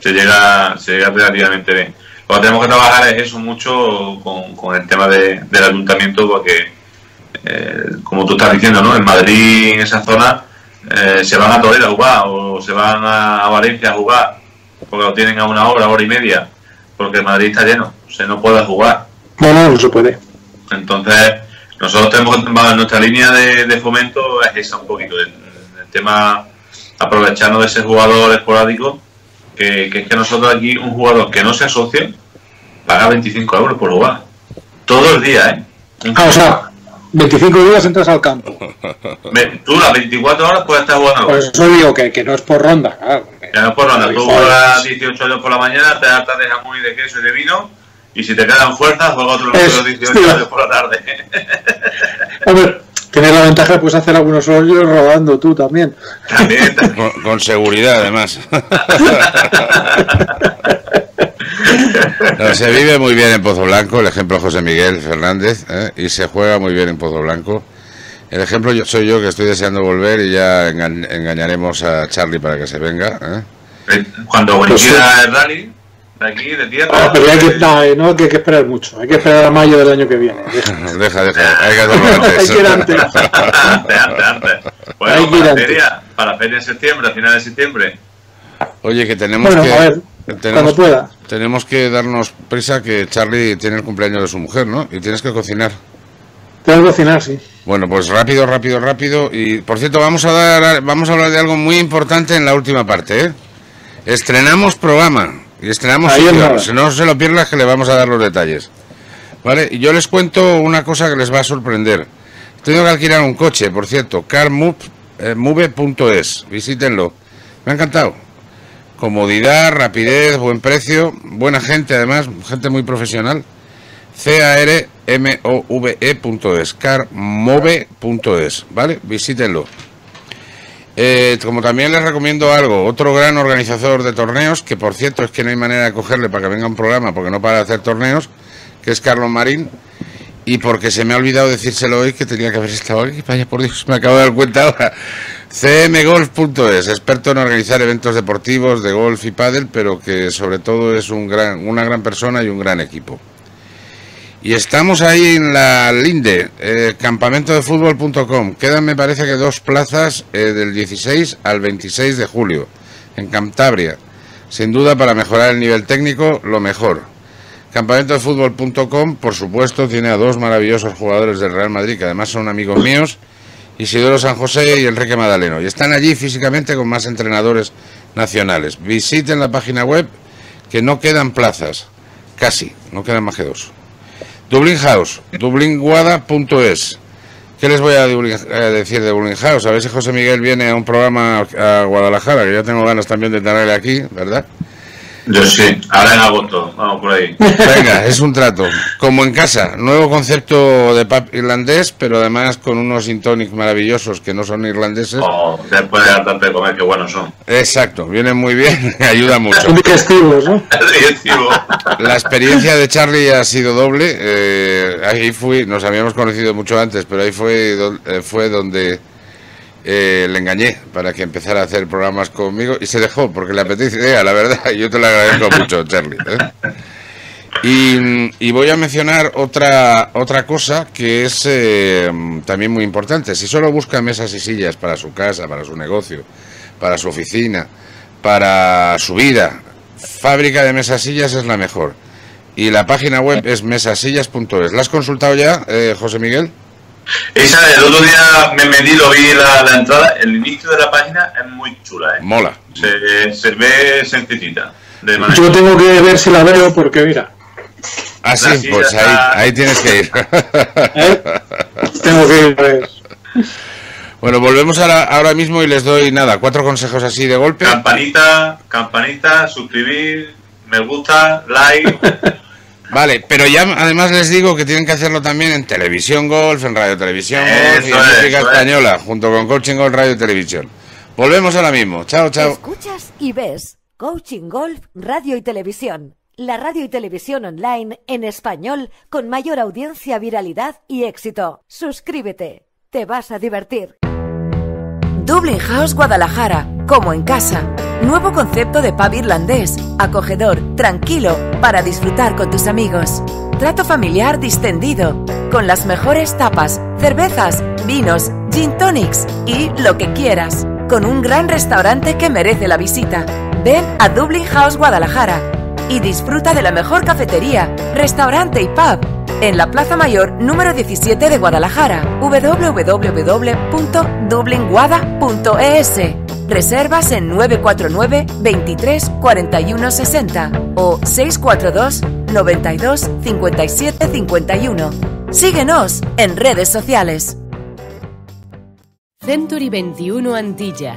Se llega, se llega relativamente bien. Lo que tenemos que trabajar es eso mucho con, con el tema de- del ayuntamiento porque eh, como tú estás diciendo, ¿no? En Madrid, en esa zona, eh, se van a Toledo a jugar o se van a, Valencia a jugar porque lo tienen a una hora, hora y media, porque Madrid está lleno, se no puede jugar. No, no, no se puede. Entonces, nosotros tenemos nuestra línea de, fomento es esa un poquito, el, tema aprovecharnos de ese jugador esporádico, que, es que nosotros aquí un jugador que no se asocia paga 25 euros por jugar. Todo el día, ¿eh? Ah, o sea, 25 días entras al campo. <laughs> Tú las 24 horas puedes estar jugando. Pues eso digo, que, que no es por ronda, claro. Que no es por ronda. Tú juegas 18 horas por la mañana, te hartas de jamón y de queso y de vino y si te quedan fuerzas, juega otro es, 18 por la tarde. <laughs> Hombre, tienes la ventaja de puedes hacer algunos hoyos rodando tú también. También, Con, seguridad, además. <laughs> se vive muy bien en Pozo Blanco, el ejemplo José Miguel Fernández, ¿eh? y se juega muy bien en Pozo Blanco. El ejemplo yo, soy yo que estoy deseando volver y ya engañaremos a Charlie para que se venga. ¿eh? eh cuando coincida pues el rally, de aquí, de tierra. Ah, pero hay que, no, no, que hay que esperar mucho. Hay que esperar a mayo del año que viene. <laughs> Deja, deja. Hay que hacerlo <laughs> antes. hay que ir antes. <laughs> antes, antes, antes. Bueno, hay que ir para, antes. Feria, para feria de septiembre, a finales de septiembre. Oye, que tenemos bueno, que. A ver, tenemos, cuando pueda. Tenemos que darnos prisa que Charlie tiene el cumpleaños de su mujer, ¿no? Y tienes que cocinar. Tengo que cocinar, sí. Bueno, pues rápido, rápido, rápido. Y por cierto, vamos a dar, vamos a hablar de algo muy importante en la última parte, ¿eh? Estrenamos programa. Y estrenamos si no se lo pierdas que le vamos a dar los detalles. ¿Vale? Y yo les cuento una cosa que les va a sorprender. Tengo que alquilar un coche, por cierto, carmove.es. Visítenlo. Me ha encantado. Comodidad, rapidez, buen precio, buena gente además, gente muy profesional. C-A-R-M-O-V-E.es, carmove.es, ¿vale? Visítenlo. Eh, como también les recomiendo algo, otro gran organizador de torneos, que por cierto es que no hay manera de cogerle para que venga un programa porque no para de hacer torneos, que es Carlos Marín, y porque se me ha olvidado decírselo hoy que tenía que haber estado aquí, vaya por Dios, me acabo de dar cuenta ahora. cmgolf.es, experto en organizar eventos deportivos de golf y pádel, pero que sobre todo es un gran, una gran persona y un gran equipo. Y estamos ahí en la Linde, eh, campamentodefutbol.com. Quedan, me parece que dos plazas eh, del 16 al 26 de julio, en Cantabria. Sin duda, para mejorar el nivel técnico, lo mejor. Campamentodefutbol.com, por supuesto, tiene a dos maravillosos jugadores del Real Madrid, que además son amigos míos, Isidoro San José y Enrique Madaleno. Y están allí físicamente con más entrenadores nacionales. Visiten la página web, que no quedan plazas, casi, no quedan más que dos. Dublin House, dublinguada.es. ¿Qué les voy a, decir de Dublin House? A ver si José Miguel viene a un programa a Guadalajara, que ya tengo ganas también de tenerle aquí, ¿verdad? Yo sí, ahora en agosto, vamos por ahí. Venga, es un trato. Como en casa, nuevo concepto de pub irlandés, pero además con unos gin maravillosos que no son irlandeses. Oh, después de hartarte de comer, qué buenos son. Exacto, vienen muy bien, <laughs> ayuda mucho. Son digestivos, ¿no? <laughs> La experiencia de Charlie ha sido doble. Eh, ahí fui, nos habíamos conocido mucho antes, pero ahí fue, eh, fue donde eh, le engañé para que empezara a hacer programas conmigo y se dejó porque le apetece idea, la verdad. <laughs> Yo te lo agradezco mucho, Charlie. ¿eh? Y, voy a mencionar otra otra cosa que es eh, también muy importante. Si solo busca mesas y sillas para su casa, para su negocio, para su oficina, para su vida, fábrica de mesas y sillas es la mejor. Y la página web es mesasillas.es. ¿La has consultado ya, José Miguel? Esa, el otro día me medí, lo vi la, la entrada, el inicio de la página es muy chula, ¿eh? Mola. Se, se ve sencillita. Yo tengo que ver si la veo porque mira. Ah, sí, pues ahí, ahí, tienes que ir. <laughs> ¿Eh? Tengo que ir Bueno, volvemos ahora mismo y les doy nada, cuatro consejos así de golpe. Campanita, campanita, suscribir, me gusta, like. Vale, pero ya además les digo que tienen que hacerlo también en Televisión Golf, en Radio Televisión Golf y en Música Española, junto con Coaching Golf Radio Televisión. Volvemos ahora mismo. Chao, chao. Escuchas y ves Coaching Golf Radio y Televisión. La radio y televisión online en español con mayor audiencia, viralidad y éxito. Suscríbete. Te vas a divertir. Dublin House Guadalajara, como en casa. Nuevo concepto de pub irlandés, acogedor, tranquilo, para disfrutar con tus amigos. Trato familiar distendido. con las mejores tapas, cervezas, vinos, gin tonics y lo que quieras, con un gran restaurante que merece la visita. Ven a Dublin House Guadalajara y disfruta de la mejor cafetería, restaurante y pub en la Plaza Mayor número 17 de Guadalajara, www.dublinguada.es. Reservas en 949 23 41 60 o 642 92 57 51. Síguenos en redes sociales. Century 21 Antilla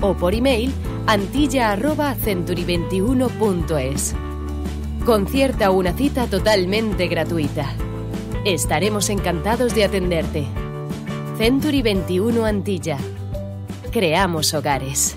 o por email antilla.century21.es. Concierta una cita totalmente gratuita. Estaremos encantados de atenderte. Century 21 Antilla. Creamos hogares.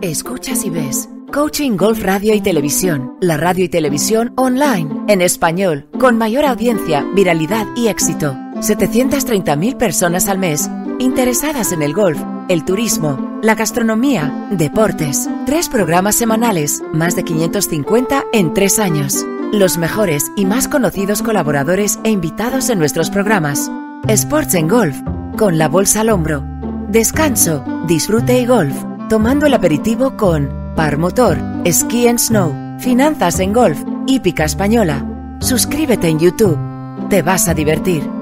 Escuchas y ves. Coaching Golf Radio y Televisión. La radio y televisión online, en español, con mayor audiencia, viralidad y éxito. 730.000 personas al mes interesadas en el golf, el turismo, la gastronomía, deportes. Tres programas semanales, más de 550 en tres años. Los mejores y más conocidos colaboradores e invitados en nuestros programas. Sports en Golf, con la bolsa al hombro. Descanso, disfrute y golf, tomando el aperitivo con Par Motor, Ski and Snow, Finanzas en Golf, Hípica Española. Suscríbete en YouTube. Te vas a divertir.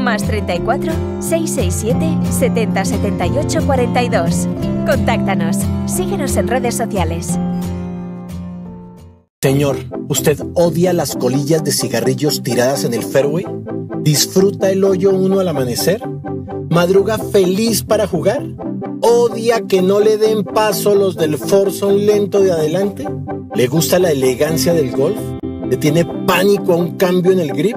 más 34 667 70 78 42. Contáctanos. Síguenos en redes sociales. Señor, ¿usted odia las colillas de cigarrillos tiradas en el fairway? ¿Disfruta el hoyo uno al amanecer? ¿Madruga feliz para jugar? ¿Odia que no le den paso los del forzón lento de adelante? ¿Le gusta la elegancia del golf? ¿Le tiene pánico a un cambio en el grip?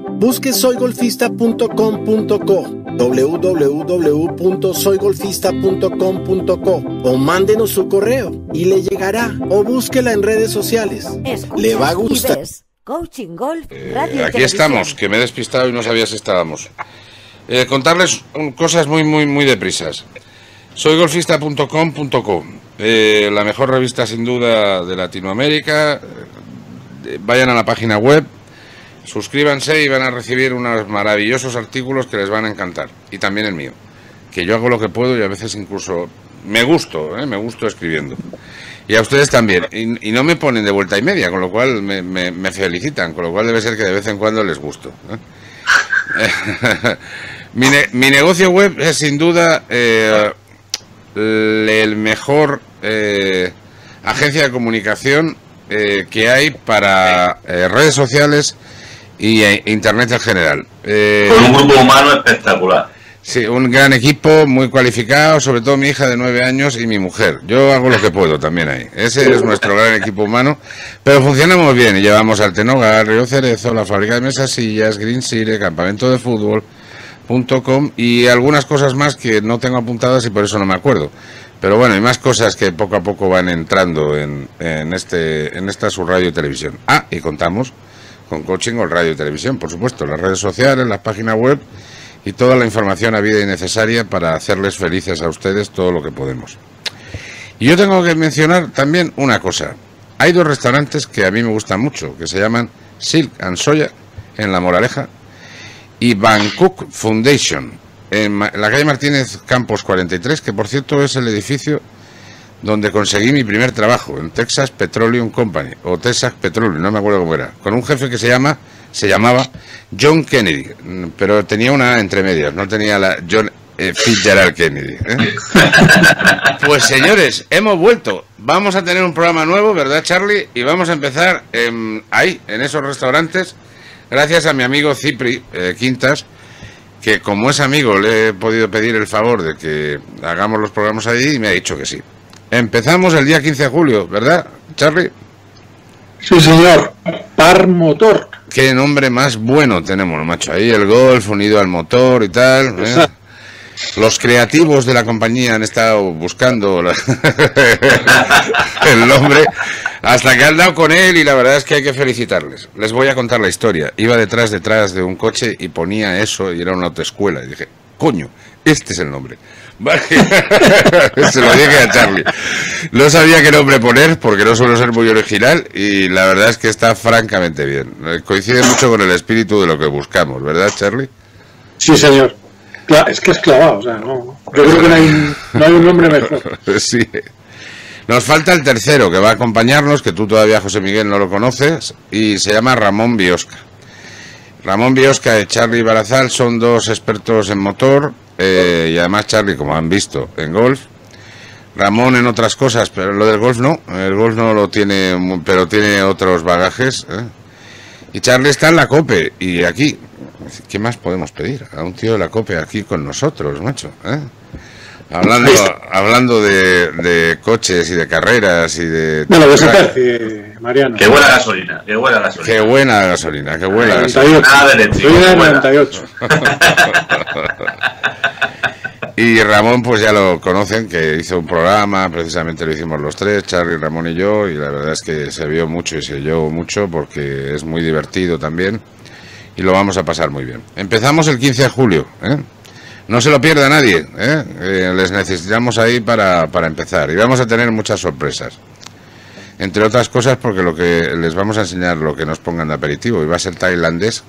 Busque soygolfista.com.co www.soygolfista.com.co o mándenos su correo y le llegará o búsquela en redes sociales. le va a gustar. Coaching Golf, Eh, Radio aquí estamos, que me he despistado y no sabía si estábamos. Eh, contarles un- cosas muy, muy, muy deprisas. Soygolfista.com.co, eh, la mejor revista sin duda de Latinoamérica. Eh, vayan a la página web, suscríbanse y van a recibir unos maravillosos artículos que les van a encantar. Y también el mío, que yo hago lo que puedo y a veces incluso me gusto, ¿eh? me gusto escribiendo. Y a ustedes también. Y, y no me ponen de vuelta y media, con lo cual me, me- felicitan, con lo cual debe ser que de vez en cuando les gusto. ¿eh? <laughs> mi, ne- mi negocio web es sin duda eh, el mejor eh, agencia de comunicación que hay para redes sociales y eh, internet en general. Eh, Con un grupo humano espectacular. Sí, un gran equipo, muy cualificado, sobre todo mi hija de nueve años y mi mujer. Yo hago lo que puedo también ahí. Ese es nuestro gran equipo humano, pero funcionamos bien y llevamos Altenoga, Río Cerezo, la fábrica de mesas, sillas, Green Sire, campamento de fútbol, com y algunas cosas más que no tengo apuntadas y por eso no me acuerdo. Pero bueno, hay más cosas que poco a poco van entrando en, en este en esta su radio y televisión. Ah, y contamos con Coaching o Radio y Televisión, por supuesto, las redes sociales, las páginas web y toda la información habida y necesaria para hacerles felices a ustedes todo lo que podemos. Y yo tengo que mencionar también una cosa. Hay dos restaurantes que a mí me gustan mucho, que se llaman Silk and Soya en La Moraleja y Bangkok Foundation en la calle Martínez Campos 43, que por cierto es el edificio donde conseguí mi primer trabajo, en Texas Petroleum Company, o Texas Petroleum, no me acuerdo cómo era, con un jefe que se llama, se llamaba John Kennedy, pero tenía una entre medias, no tenía la John eh, Fitzgerald Kennedy. ¿eh? <laughs> Pues señores, hemos vuelto. Vamos a tener un programa nuevo, ¿verdad, Charlie? Y vamos a empezar ahí, en esos restaurantes, gracias a mi amigo Cipri eh, Quintas, que como es amigo le he podido pedir el favor de que hagamos los programas allí y me ha dicho que sí. Empezamos el día 15 de julio, ¿verdad, Charlie? Sí, señor. Par motor. Qué nombre más bueno tenemos, macho. Ahí el golf unido al motor y tal. ¿eh? Los creativos de la compañía han estado buscando <laughs> el nombre hasta que han dado con él y la verdad es que hay que felicitarles. Les voy a contar la historia. Iba detrás, detrás de un coche y ponía eso y era una autoescuela. Y dije, coño, este es el nombre. <laughs> Se lo dije a Charlie. No sabía qué nombre poner porque no suelo ser muy original y la verdad es que está francamente bien. Coincide mucho con el espíritu de lo que buscamos, ¿verdad, Charlie? Sí, señor. Es que es clavado, o sea, no. Yo creo que no hay, no hay un nombre mejor. <laughs> Sí. Nos falta el tercero que va a acompañarnos, que tú todavía, José Miguel, no lo conoces, y se llama Ramón Biosca. Ramón Biosca y Charlie Barazal son dos expertos en motor, eh, y además Charlie, como han visto, en golf. Ramón en otras cosas, pero lo del golf no. El golf no lo tiene, pero tiene otros bagajes. ¿eh? Y Charlie está en la COPE, y aquí. ¿Qué más podemos pedir? A un tío de la COPE aquí con nosotros, macho. ¿eh? Hablando, hablando de, coches y de carreras y de... Bueno, de Mariano. Qué buena gasolina, qué buena gasolina. Qué buena gasolina, <laughs> <laughs> qué buena 98. gasolina. 98. Y Ramón, pues ya lo conocen, que hizo un programa, precisamente lo hicimos los tres, Charlie, Ramón y yo, y la verdad es que se vio mucho y se oyó mucho porque es muy divertido también y lo vamos a pasar muy bien. Empezamos el 15 de julio, ¿eh? No se lo pierda nadie, ¿eh? Eh, les necesitamos ahí para, para empezar y vamos a tener muchas sorpresas. Entre otras cosas porque lo que les vamos a enseñar lo que nos pongan de aperitivo y va a ser tailandés,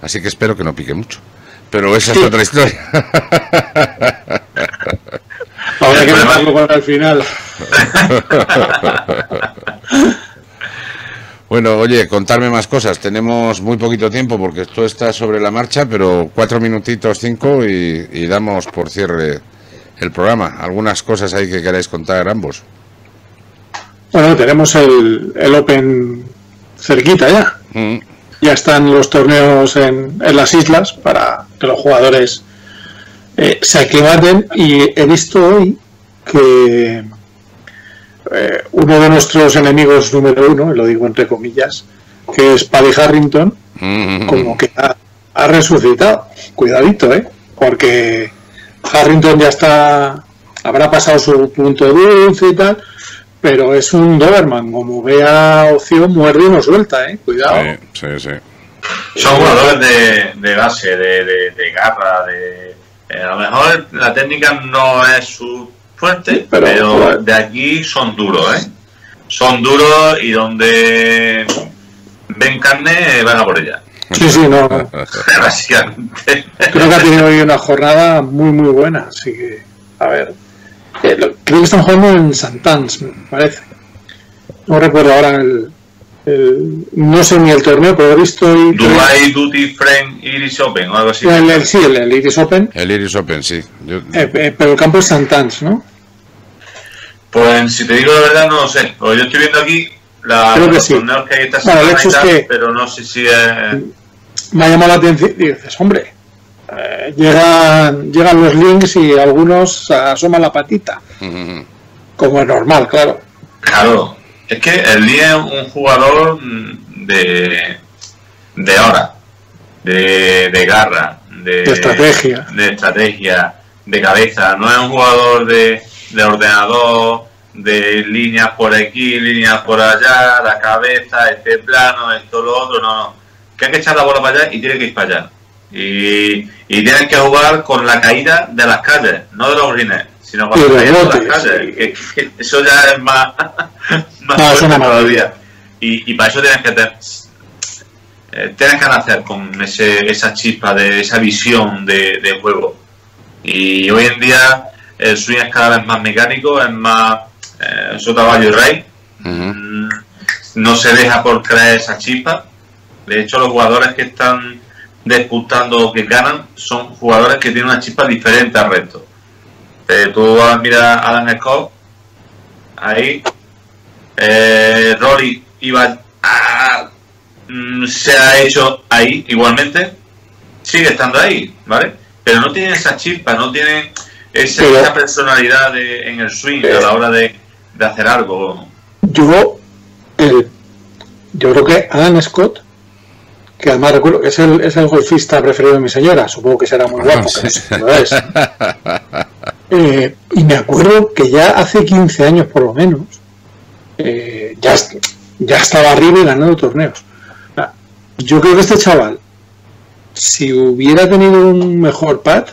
así que espero que no pique mucho. Pero esa es otra historia. <laughs> Ahora que me para el final. <laughs> Bueno, oye, contarme más cosas. Tenemos muy poquito tiempo porque esto está sobre la marcha, pero cuatro minutitos, cinco y, damos por cierre el programa. ¿Algunas cosas ahí que queráis contar ambos? Bueno, tenemos el, Open cerquita ya. Mm. Ya están los torneos en, las islas para que los jugadores eh, se aclimaten y he visto hoy que eh, uno de nuestros enemigos número uno, lo digo entre comillas, que es Paddy Harrington, mm-hmm. como que ha, resucitado. Cuidadito, ¿eh? Porque Harrington ya está, habrá pasado su punto dulce y tal, pero es un Doberman, como vea opción, muerde y no suelta, ¿eh? Cuidado. Sí, sí, Son jugadores de, de base, de, de, garra, de... Eh, a lo mejor la técnica no es su fuerte, pero, de aquí son duros, ¿eh? Son duros y donde ven carne van a por ella. Sí, sí, no. <laughs> Básicamente. Creo que ha tenido hoy una jornada muy, muy buena. Así que, a ver. Eh, creo que están jugando en Santans, me parece. No recuerdo ahora el, no sé ni el torneo, pero he visto. Dubai Duty Friend Iris Open o algo así. El, sí, el, Iris Open. El Iris Open, sí. Eh, eh, pero el campo es Santans, ¿no? Pues si te digo la verdad, no lo sé. Pues yo estoy viendo aquí la, Creo que los torneos que hay esta semana y tal, pero no sé si es... Me ha llamado la atención y dices, hombre, eh, llegan, llegan los links y algunos asoman la patita. Como es normal, claro. Claro. Es que el día es un jugador de, de hora, de, de garra, de, de, estrategia. De estrategia, de cabeza. No es un jugador de de ordenador, de líneas por aquí, líneas por allá, la cabeza, este plano, esto, lo otro, no, que hay que echar la bola para allá y tiene que ir para allá. Y, y tienes que jugar con la caída de las calles, no de los rines, sino con la caída de las calles. Que, que eso ya es más, <laughs> más No, fuerte una todavía. Y, y para eso tienes que tener, eh, tienes que nacer con ese, esa chispa de esa visión de, de juego. Y hoy en día el swing es cada vez más mecánico, es más eh, sota caballo y rey. Mm, No se deja por creer esa chispa. De hecho, los jugadores que están disputando o que ganan son jugadores que tienen una chispa diferente al resto. Eh, tú vas a mirar a Adam Scott, ahí, eh, Rory iba a- mm, se ha hecho ahí igualmente, sigue estando ahí, ¿vale? Pero no tiene esa chispa, no tiene esa, Pero- esa personalidad de- en el swing a la hora de, de hacer algo. Yo, yo creo que Alan Scott, que además recuerdo que es el, es el golfista preferido de mi señora, supongo que será muy guapo, <laughs> que no sé si lo es. Eh, y me acuerdo que ya hace 15 años por lo menos, eh, ya, ya estaba arriba y ganando torneos. Yo creo que este chaval, si hubiera tenido un mejor pad,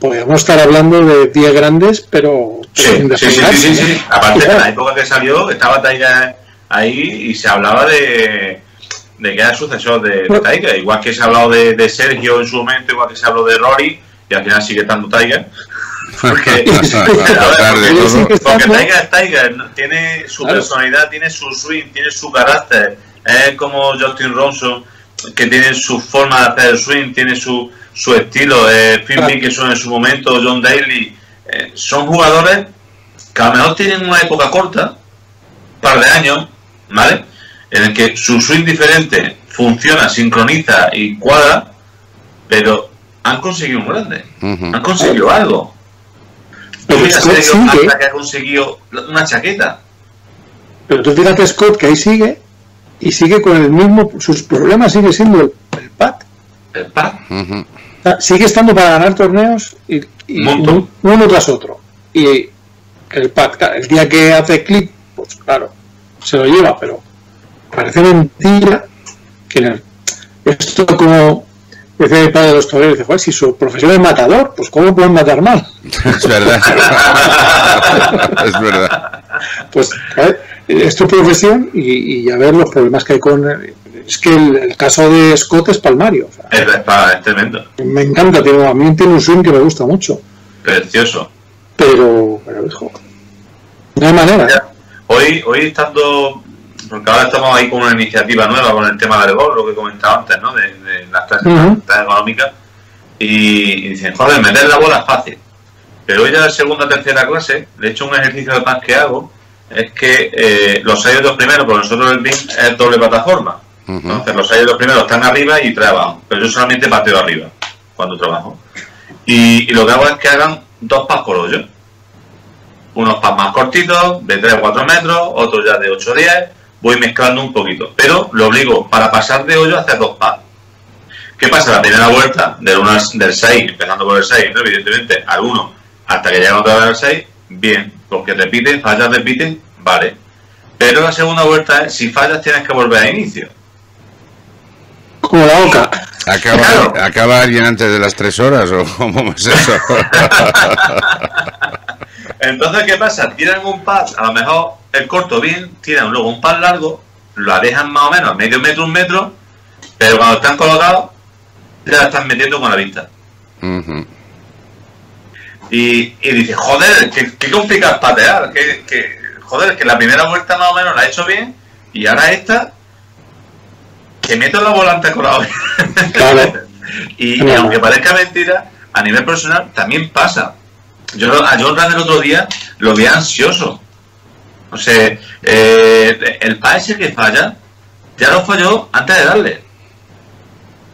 podríamos estar hablando de 10 grandes, pero, Sí, sí, sí, sí. Aparte, en la época que salió, estaba ahí y se hablaba de, de que era el sucesor de, de Tiger. Igual que se ha hablado de, de Sergio en su momento, igual que se habló de Rory, y al final sigue estando Tiger. <laughs> Porque, que <laughs> está- porque Tiger es Tiger, tiene su Claro. personalidad, tiene su swing, tiene su carácter. Es como Justin Ronson, que tiene su forma de hacer el swing, tiene su, su estilo. Eh, Phil Claro. Mickelson en su momento, John Daly. eh, son jugadores que a lo mejor tienen una época corta, un par de años, ¿vale? En el que su swing diferente funciona, sincroniza y cuadra, pero han conseguido un grande, han conseguido algo. Pero Scott sigue, hasta que ha conseguido una chaqueta. pero tú fíjate Scott que ahí sigue y sigue con el mismo, sus problemas sigue siendo el, el pad. El. O sea, sigue estando para ganar torneos y, y Montón. un- uno tras otro. Y el claro, el día que hace clic, pues claro, se lo lleva, pero parece mentira que esto como dice el padre de los toreros, dice, "Joder, si su profesión es matador, pues ¿cómo pueden matar mal? <laughs> Es verdad. <laughs> es verdad. Pues claro, es tu profesión y, y a ver los problemas que hay con... Es que el, el caso de Scott es palmario. o sea, Es, es pa- es tremendo, me encanta, tiene, a mí tiene un swing que me gusta mucho. precioso. Pero, pero hijo, no hay manera. Ya. Hoy, hoy estando, porque ahora estamos ahí con una iniciativa nueva con el tema del gol, lo que comentaba antes, ¿no? De, de las clases económicas, y, y dicen, joder, meter la bola es fácil. Pero hoy ya de segunda tercera clase, de hecho un ejercicio de paz que hago es que eh, los seis dos primeros, porque nosotros el BIM es doble plataforma. Entonces los seis dos primeros están arriba y tres abajo, pero yo solamente pateo arriba cuando trabajo. Y, y lo que hago es que hagan dos pas por hoyo. Unos pas más cortitos, de 3 o 4 metros, otros ya de 8 o 10. Voy mezclando un poquito. Pero lo obligo para pasar de hoyo a hacer dos pas. ¿Qué pasa? La primera vuelta del, una- del 6, empezando por el 6, ¿no? evidentemente, al 1, hasta que llegan otra vez al 6, bien. Porque repite, fallas, repite, vale. Pero la segunda vuelta es, si fallas, tienes que volver a inicio. Como la boca. ¿Acaba, Claro. ¿Acaba alguien antes de las tres horas o <laughs> cómo es eso? <laughs> Entonces, ¿qué pasa? Tiran un pad, a lo mejor el corto bien, tiran luego un pad largo, lo dejan más o menos medio metro, un metro, pero cuando están colocados, ya la están metiendo con la vista. Y, y dices, joder, qué, qué complicado es patear, que, que, joder, que la primera vuelta más o menos la he hecho bien, y ahora esta, que meto la volante con la. Claro. <laughs> y, aunque parezca mentira, a nivel personal también pasa. Yo a Ram el otro día lo vi ansioso. O sea, eh, el paese que falla, ya lo falló antes de darle.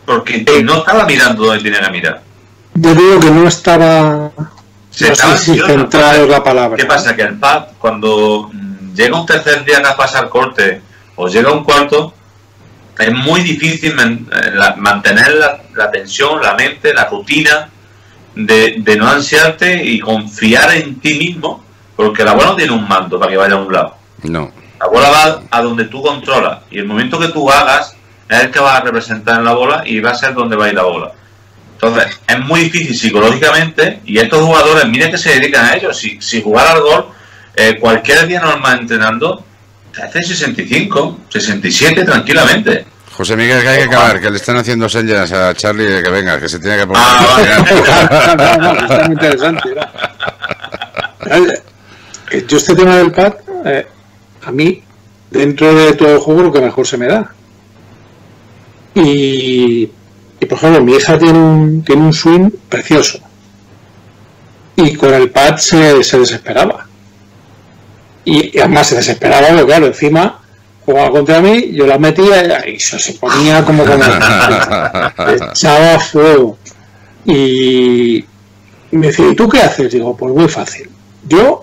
Porque no estaba mirando donde tenía que mirar. Yo digo que no estaba. Se no estaba sé si ansioso. centrado es la palabra. ¿Qué pasa? Que el pad, cuando mm, llega un tercer día que a pasar corte o llega un cuarto, es muy difícil eh, mantener la, la tensión, la mente, la rutina de, de no ansiarte y confiar en ti mismo, porque la bola no tiene un mando para que vaya a un lado. No. La bola va a donde tú controlas y el momento que tú hagas es el que va a representar en la bola y va a ser donde va a ir la bola. Entonces, es muy difícil psicológicamente y estos jugadores, mire que se dedican a ello. Si, si jugar al gol, eh, cualquier día normal entrenando, te hace 65, 67 tranquilamente. José Miguel, que hay que acabar, que le están haciendo señas a Charlie de que venga, que se tiene que poner. Ah, no, no, <laughs> está muy interesante. Yo este tema del pad, eh, a mí, dentro de todo el juego, lo que mejor se me da. Y, y por ejemplo, mi hija tiene un, tiene un swing precioso. Y con el pad se, se desesperaba. Y, y además se desesperaba, porque claro, encima jugaba contra mí, yo la metía y se, se ponía como como <laughs> echaba fuego. Y me decía, ¿y tú qué haces? Digo, pues muy fácil. Yo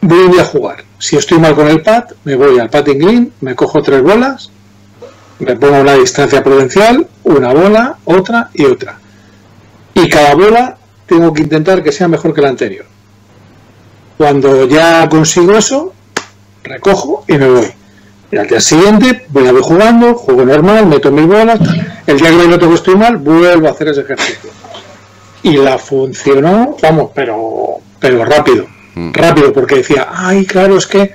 voy a jugar. Si estoy mal con el pad, me voy al patting green, me cojo tres bolas, me pongo una distancia prudencial, una bola, otra y otra. Y cada bola tengo que intentar que sea mejor que la anterior. Cuando ya consigo eso, recojo y me voy. Y al día siguiente voy a ver jugando, juego normal, meto mis bolas. El día que me noto que estoy mal, vuelvo a hacer ese ejercicio. Y la funcionó, vamos, pero, pero rápido. Rápido, porque decía, ay, claro, es que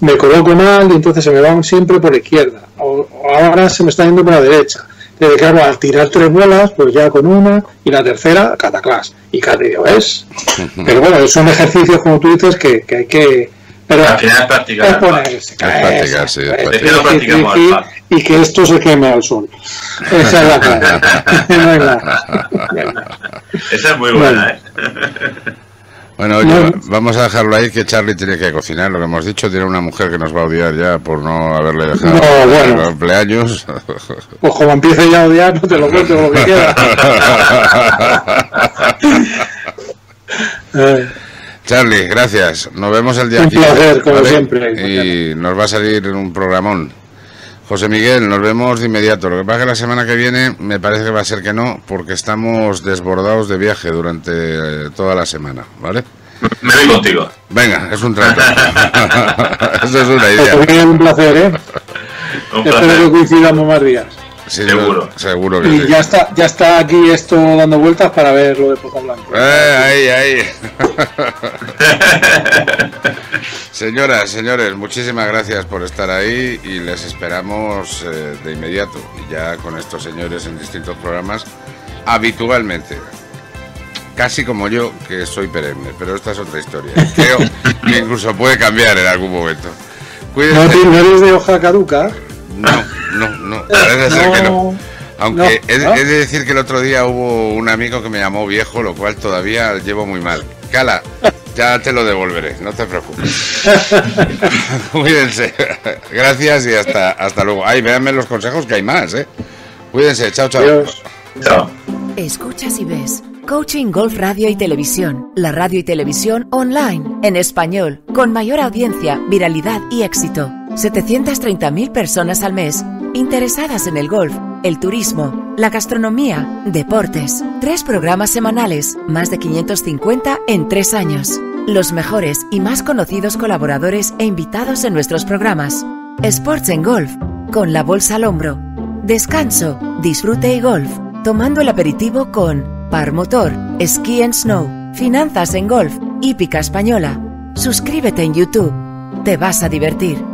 me coloco mal y entonces se me van siempre por la izquierda. O, o ahora se me está yendo por la derecha. Entonces, claro, al tirar tres bolas, pues ya con una y la tercera, cataclás. Y cada digo, es. <laughs> Pero bueno, son ejercicios, como tú dices, que, que hay que. Pero Al final es practicar. es ponerse, Es practicar, y, y que esto se queme al sol. Esa es la clave. <laughs> Esa es muy buena, ¿eh? Bueno, oye, No. vamos a dejarlo ahí, que Charlie tiene que cocinar, lo que hemos dicho, tiene una mujer que nos va a odiar ya por no haberle dejado No, bueno. los cumpleaños. Pues como empiece ya a odiar, no te lo cuento lo que quieras. <laughs> <laughs> Eh, Charlie, gracias. Nos vemos el día Un 15, placer, como siempre, Y nos va a salir un programón. José Miguel, nos vemos de inmediato. Lo que pasa es que la semana que viene me parece que va a ser que no, porque estamos desbordados de viaje durante eh, toda la semana, ¿vale? Me voy contigo. Venga, es un trato. <laughs> <laughs> Eso es una pues idea. también un placer, ¿eh? Un Espero que placer. coincidamos más días. Sí, Seguro. Seguro que Y sí. ya está, ya está aquí esto dando vueltas para ver lo de Pozo Blanco. Eh, ahí, ahí. <laughs> Señoras, señores, muchísimas gracias por estar ahí y les esperamos eh, de inmediato. Y ya con estos señores en distintos programas, habitualmente. Casi como yo, que soy perenne, pero esta es otra historia. Creo que incluso puede cambiar en algún momento. ¿No, Cuídense. no eres de hoja caduca? No, no, no. Parece ser que no. Aunque No, he, ¿no? he de decir que el otro día hubo un amigo que me llamó viejo, lo cual todavía llevo muy mal. Cala, ya te lo devolveré, no te preocupes. <laughs> Cuídense. Gracias y hasta, hasta luego. Ay, véanme los consejos que hay más, ¿eh? Cuídense, chao, chao. Adiós. Chao. Escuchas y ves. Coaching Golf Radio y Televisión. La radio y televisión online, en español, con mayor audiencia, viralidad y éxito. 730.000 personas al mes interesadas en el golf, el turismo, la gastronomía, deportes. Tres programas semanales, más de 550 en tres años. Los mejores y más conocidos colaboradores e invitados en nuestros programas. Sports en Golf, con la bolsa al hombro. Descanso, disfrute y golf, tomando el aperitivo con Par Motor, Ski and Snow, Finanzas en Golf, Hípica Española. Suscríbete en YouTube. Te vas a divertir.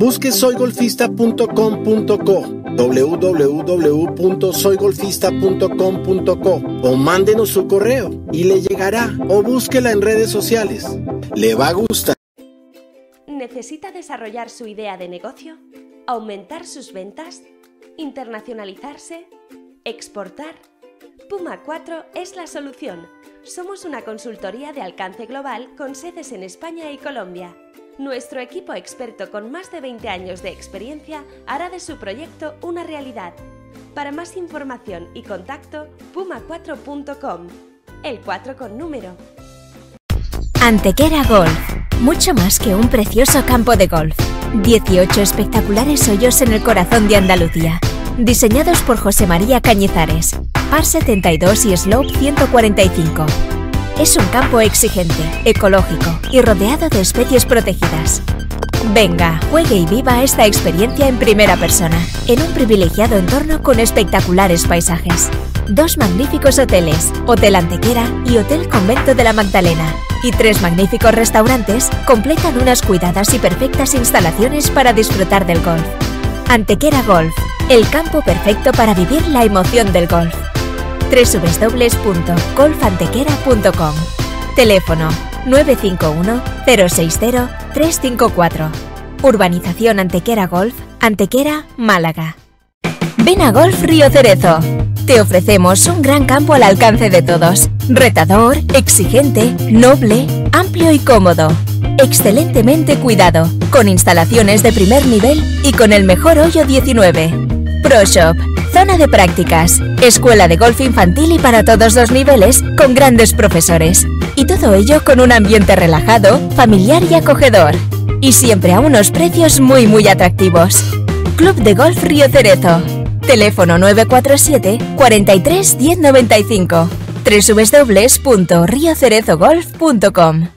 Busque soygolfista.com.co www.soygolfista.com.co o mándenos su correo y le llegará o búsquela en redes sociales. Le va a gustar. ¿Necesita desarrollar su idea de negocio? ¿Aumentar sus ventas? ¿Internacionalizarse? ¿Exportar? Puma 4 es la solución. Somos una consultoría de alcance global con sedes en España y Colombia. Nuestro equipo experto con más de 20 años de experiencia hará de su proyecto una realidad. Para más información y contacto, puma4.com. El 4 con número. Antequera Golf. Mucho más que un precioso campo de golf. 18 espectaculares hoyos en el corazón de Andalucía. Diseñados por José María Cañizares. Par 72 y Slope 145. Es un campo exigente, ecológico y rodeado de especies protegidas. Venga, juegue y viva esta experiencia en primera persona, en un privilegiado entorno con espectaculares paisajes. Dos magníficos hoteles, Hotel Antequera y Hotel Convento de la Magdalena, y tres magníficos restaurantes completan unas cuidadas y perfectas instalaciones para disfrutar del golf. Antequera Golf, el campo perfecto para vivir la emoción del golf www.golfantequera.com Teléfono 951 060 354 Urbanización Antequera Golf, Antequera, Málaga. Ven a Golf Río Cerezo. Te ofrecemos un gran campo al alcance de todos. Retador, exigente, noble, amplio y cómodo. Excelentemente cuidado, con instalaciones de primer nivel y con el mejor hoyo 19. Pro Shop, zona de prácticas, escuela de golf infantil y para todos los niveles con grandes profesores. Y todo ello con un ambiente relajado, familiar y acogedor. Y siempre a unos precios muy muy atractivos. Club de Golf Río Cerezo. Teléfono 947 43 1095 www.riocerezogolf.com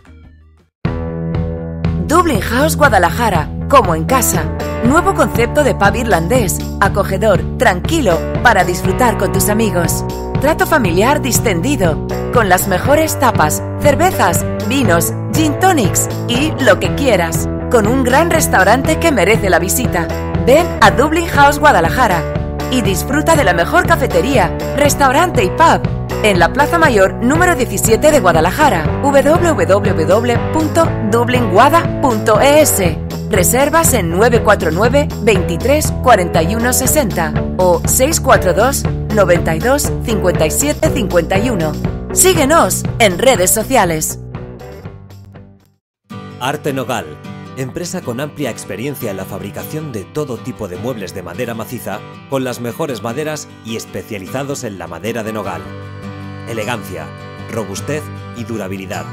Dublin House Guadalajara, como en casa. Nuevo concepto de pub irlandés, acogedor, tranquilo, para disfrutar con tus amigos. Trato familiar distendido, con las mejores tapas, cervezas, vinos, gin tonics y lo que quieras. Con un gran restaurante que merece la visita. Ven a Dublin House Guadalajara y disfruta de la mejor cafetería, restaurante y pub en la Plaza Mayor número 17 de Guadalajara, www.dublinguada.es. Reservas en 949 23 41 60 o 642 92 57 51. Síguenos en redes sociales. Arte Nogal, empresa con amplia experiencia en la fabricación de todo tipo de muebles de madera maciza, con las mejores maderas y especializados en la madera de nogal. Elegancia, robustez y durabilidad.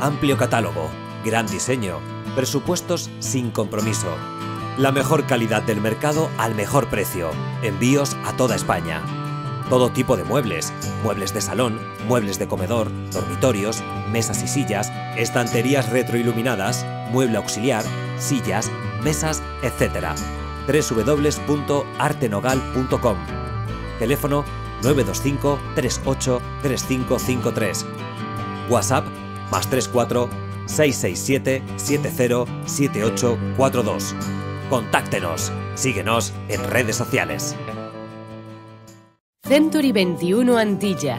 Amplio catálogo, gran diseño, presupuestos sin compromiso. La mejor calidad del mercado al mejor precio. Envíos a toda España. Todo tipo de muebles, muebles de salón, muebles de comedor, dormitorios, mesas y sillas, estanterías retroiluminadas, mueble auxiliar, sillas, mesas, etc. www.artenogal.com Teléfono 925 38 3553 WhatsApp más 34 667 70 7842 Contáctenos. Síguenos en redes sociales. Century 21 Antilla.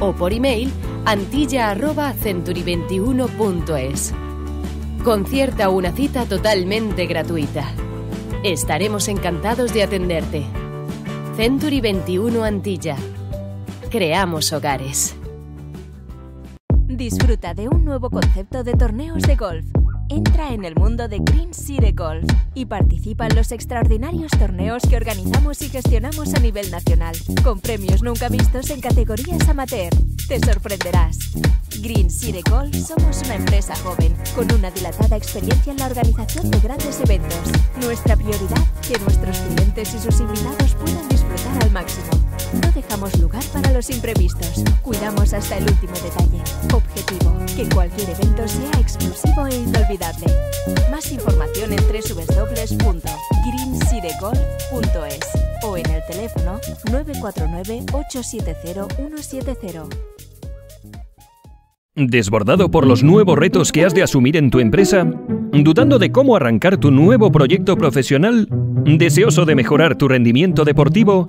o por email antilla@century21.es. Concierta una cita totalmente gratuita. Estaremos encantados de atenderte. Century 21 Antilla. Creamos hogares. Disfruta de un nuevo concepto de torneos de golf. Entra en el mundo de Green City Golf y participa en los extraordinarios torneos que organizamos y gestionamos a nivel nacional, con premios nunca vistos en categorías amateur. Te sorprenderás. Green City Golf somos una empresa joven, con una dilatada experiencia en la organización de grandes eventos. Nuestra prioridad, que nuestros clientes y sus invitados puedan disfrutar al máximo. No dejamos lugar para los imprevistos. Cuidamos hasta el último detalle. Objetivo, que cualquier evento sea exclusivo e inolvidable. Más información en www.greensidegolf.es o en el teléfono 949 870 170. ¿Desbordado por los nuevos retos que has de asumir en tu empresa? ¿Dudando de cómo arrancar tu nuevo proyecto profesional? ¿Deseoso de mejorar tu rendimiento deportivo?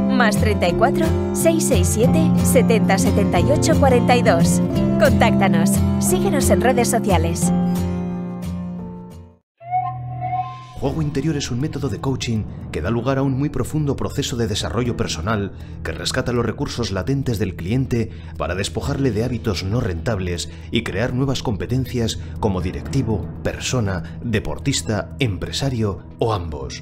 más 34 667 70 78 42. Contáctanos. Síguenos en redes sociales. Juego interior es un método de coaching que da lugar a un muy profundo proceso de desarrollo personal que rescata los recursos latentes del cliente para despojarle de hábitos no rentables y crear nuevas competencias como directivo, persona, deportista, empresario o ambos.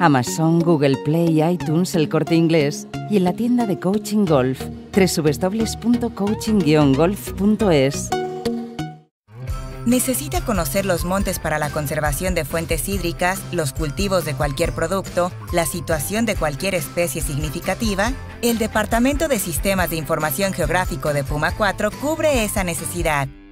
Amazon, Google Play, iTunes, El Corte Inglés y en la tienda de Coaching Golf www.coaching-golf.es. ¿Necesita conocer los montes para la conservación de fuentes hídricas, los cultivos de cualquier producto, la situación de cualquier especie significativa? El Departamento de Sistemas de Información Geográfico de Puma 4 cubre esa necesidad.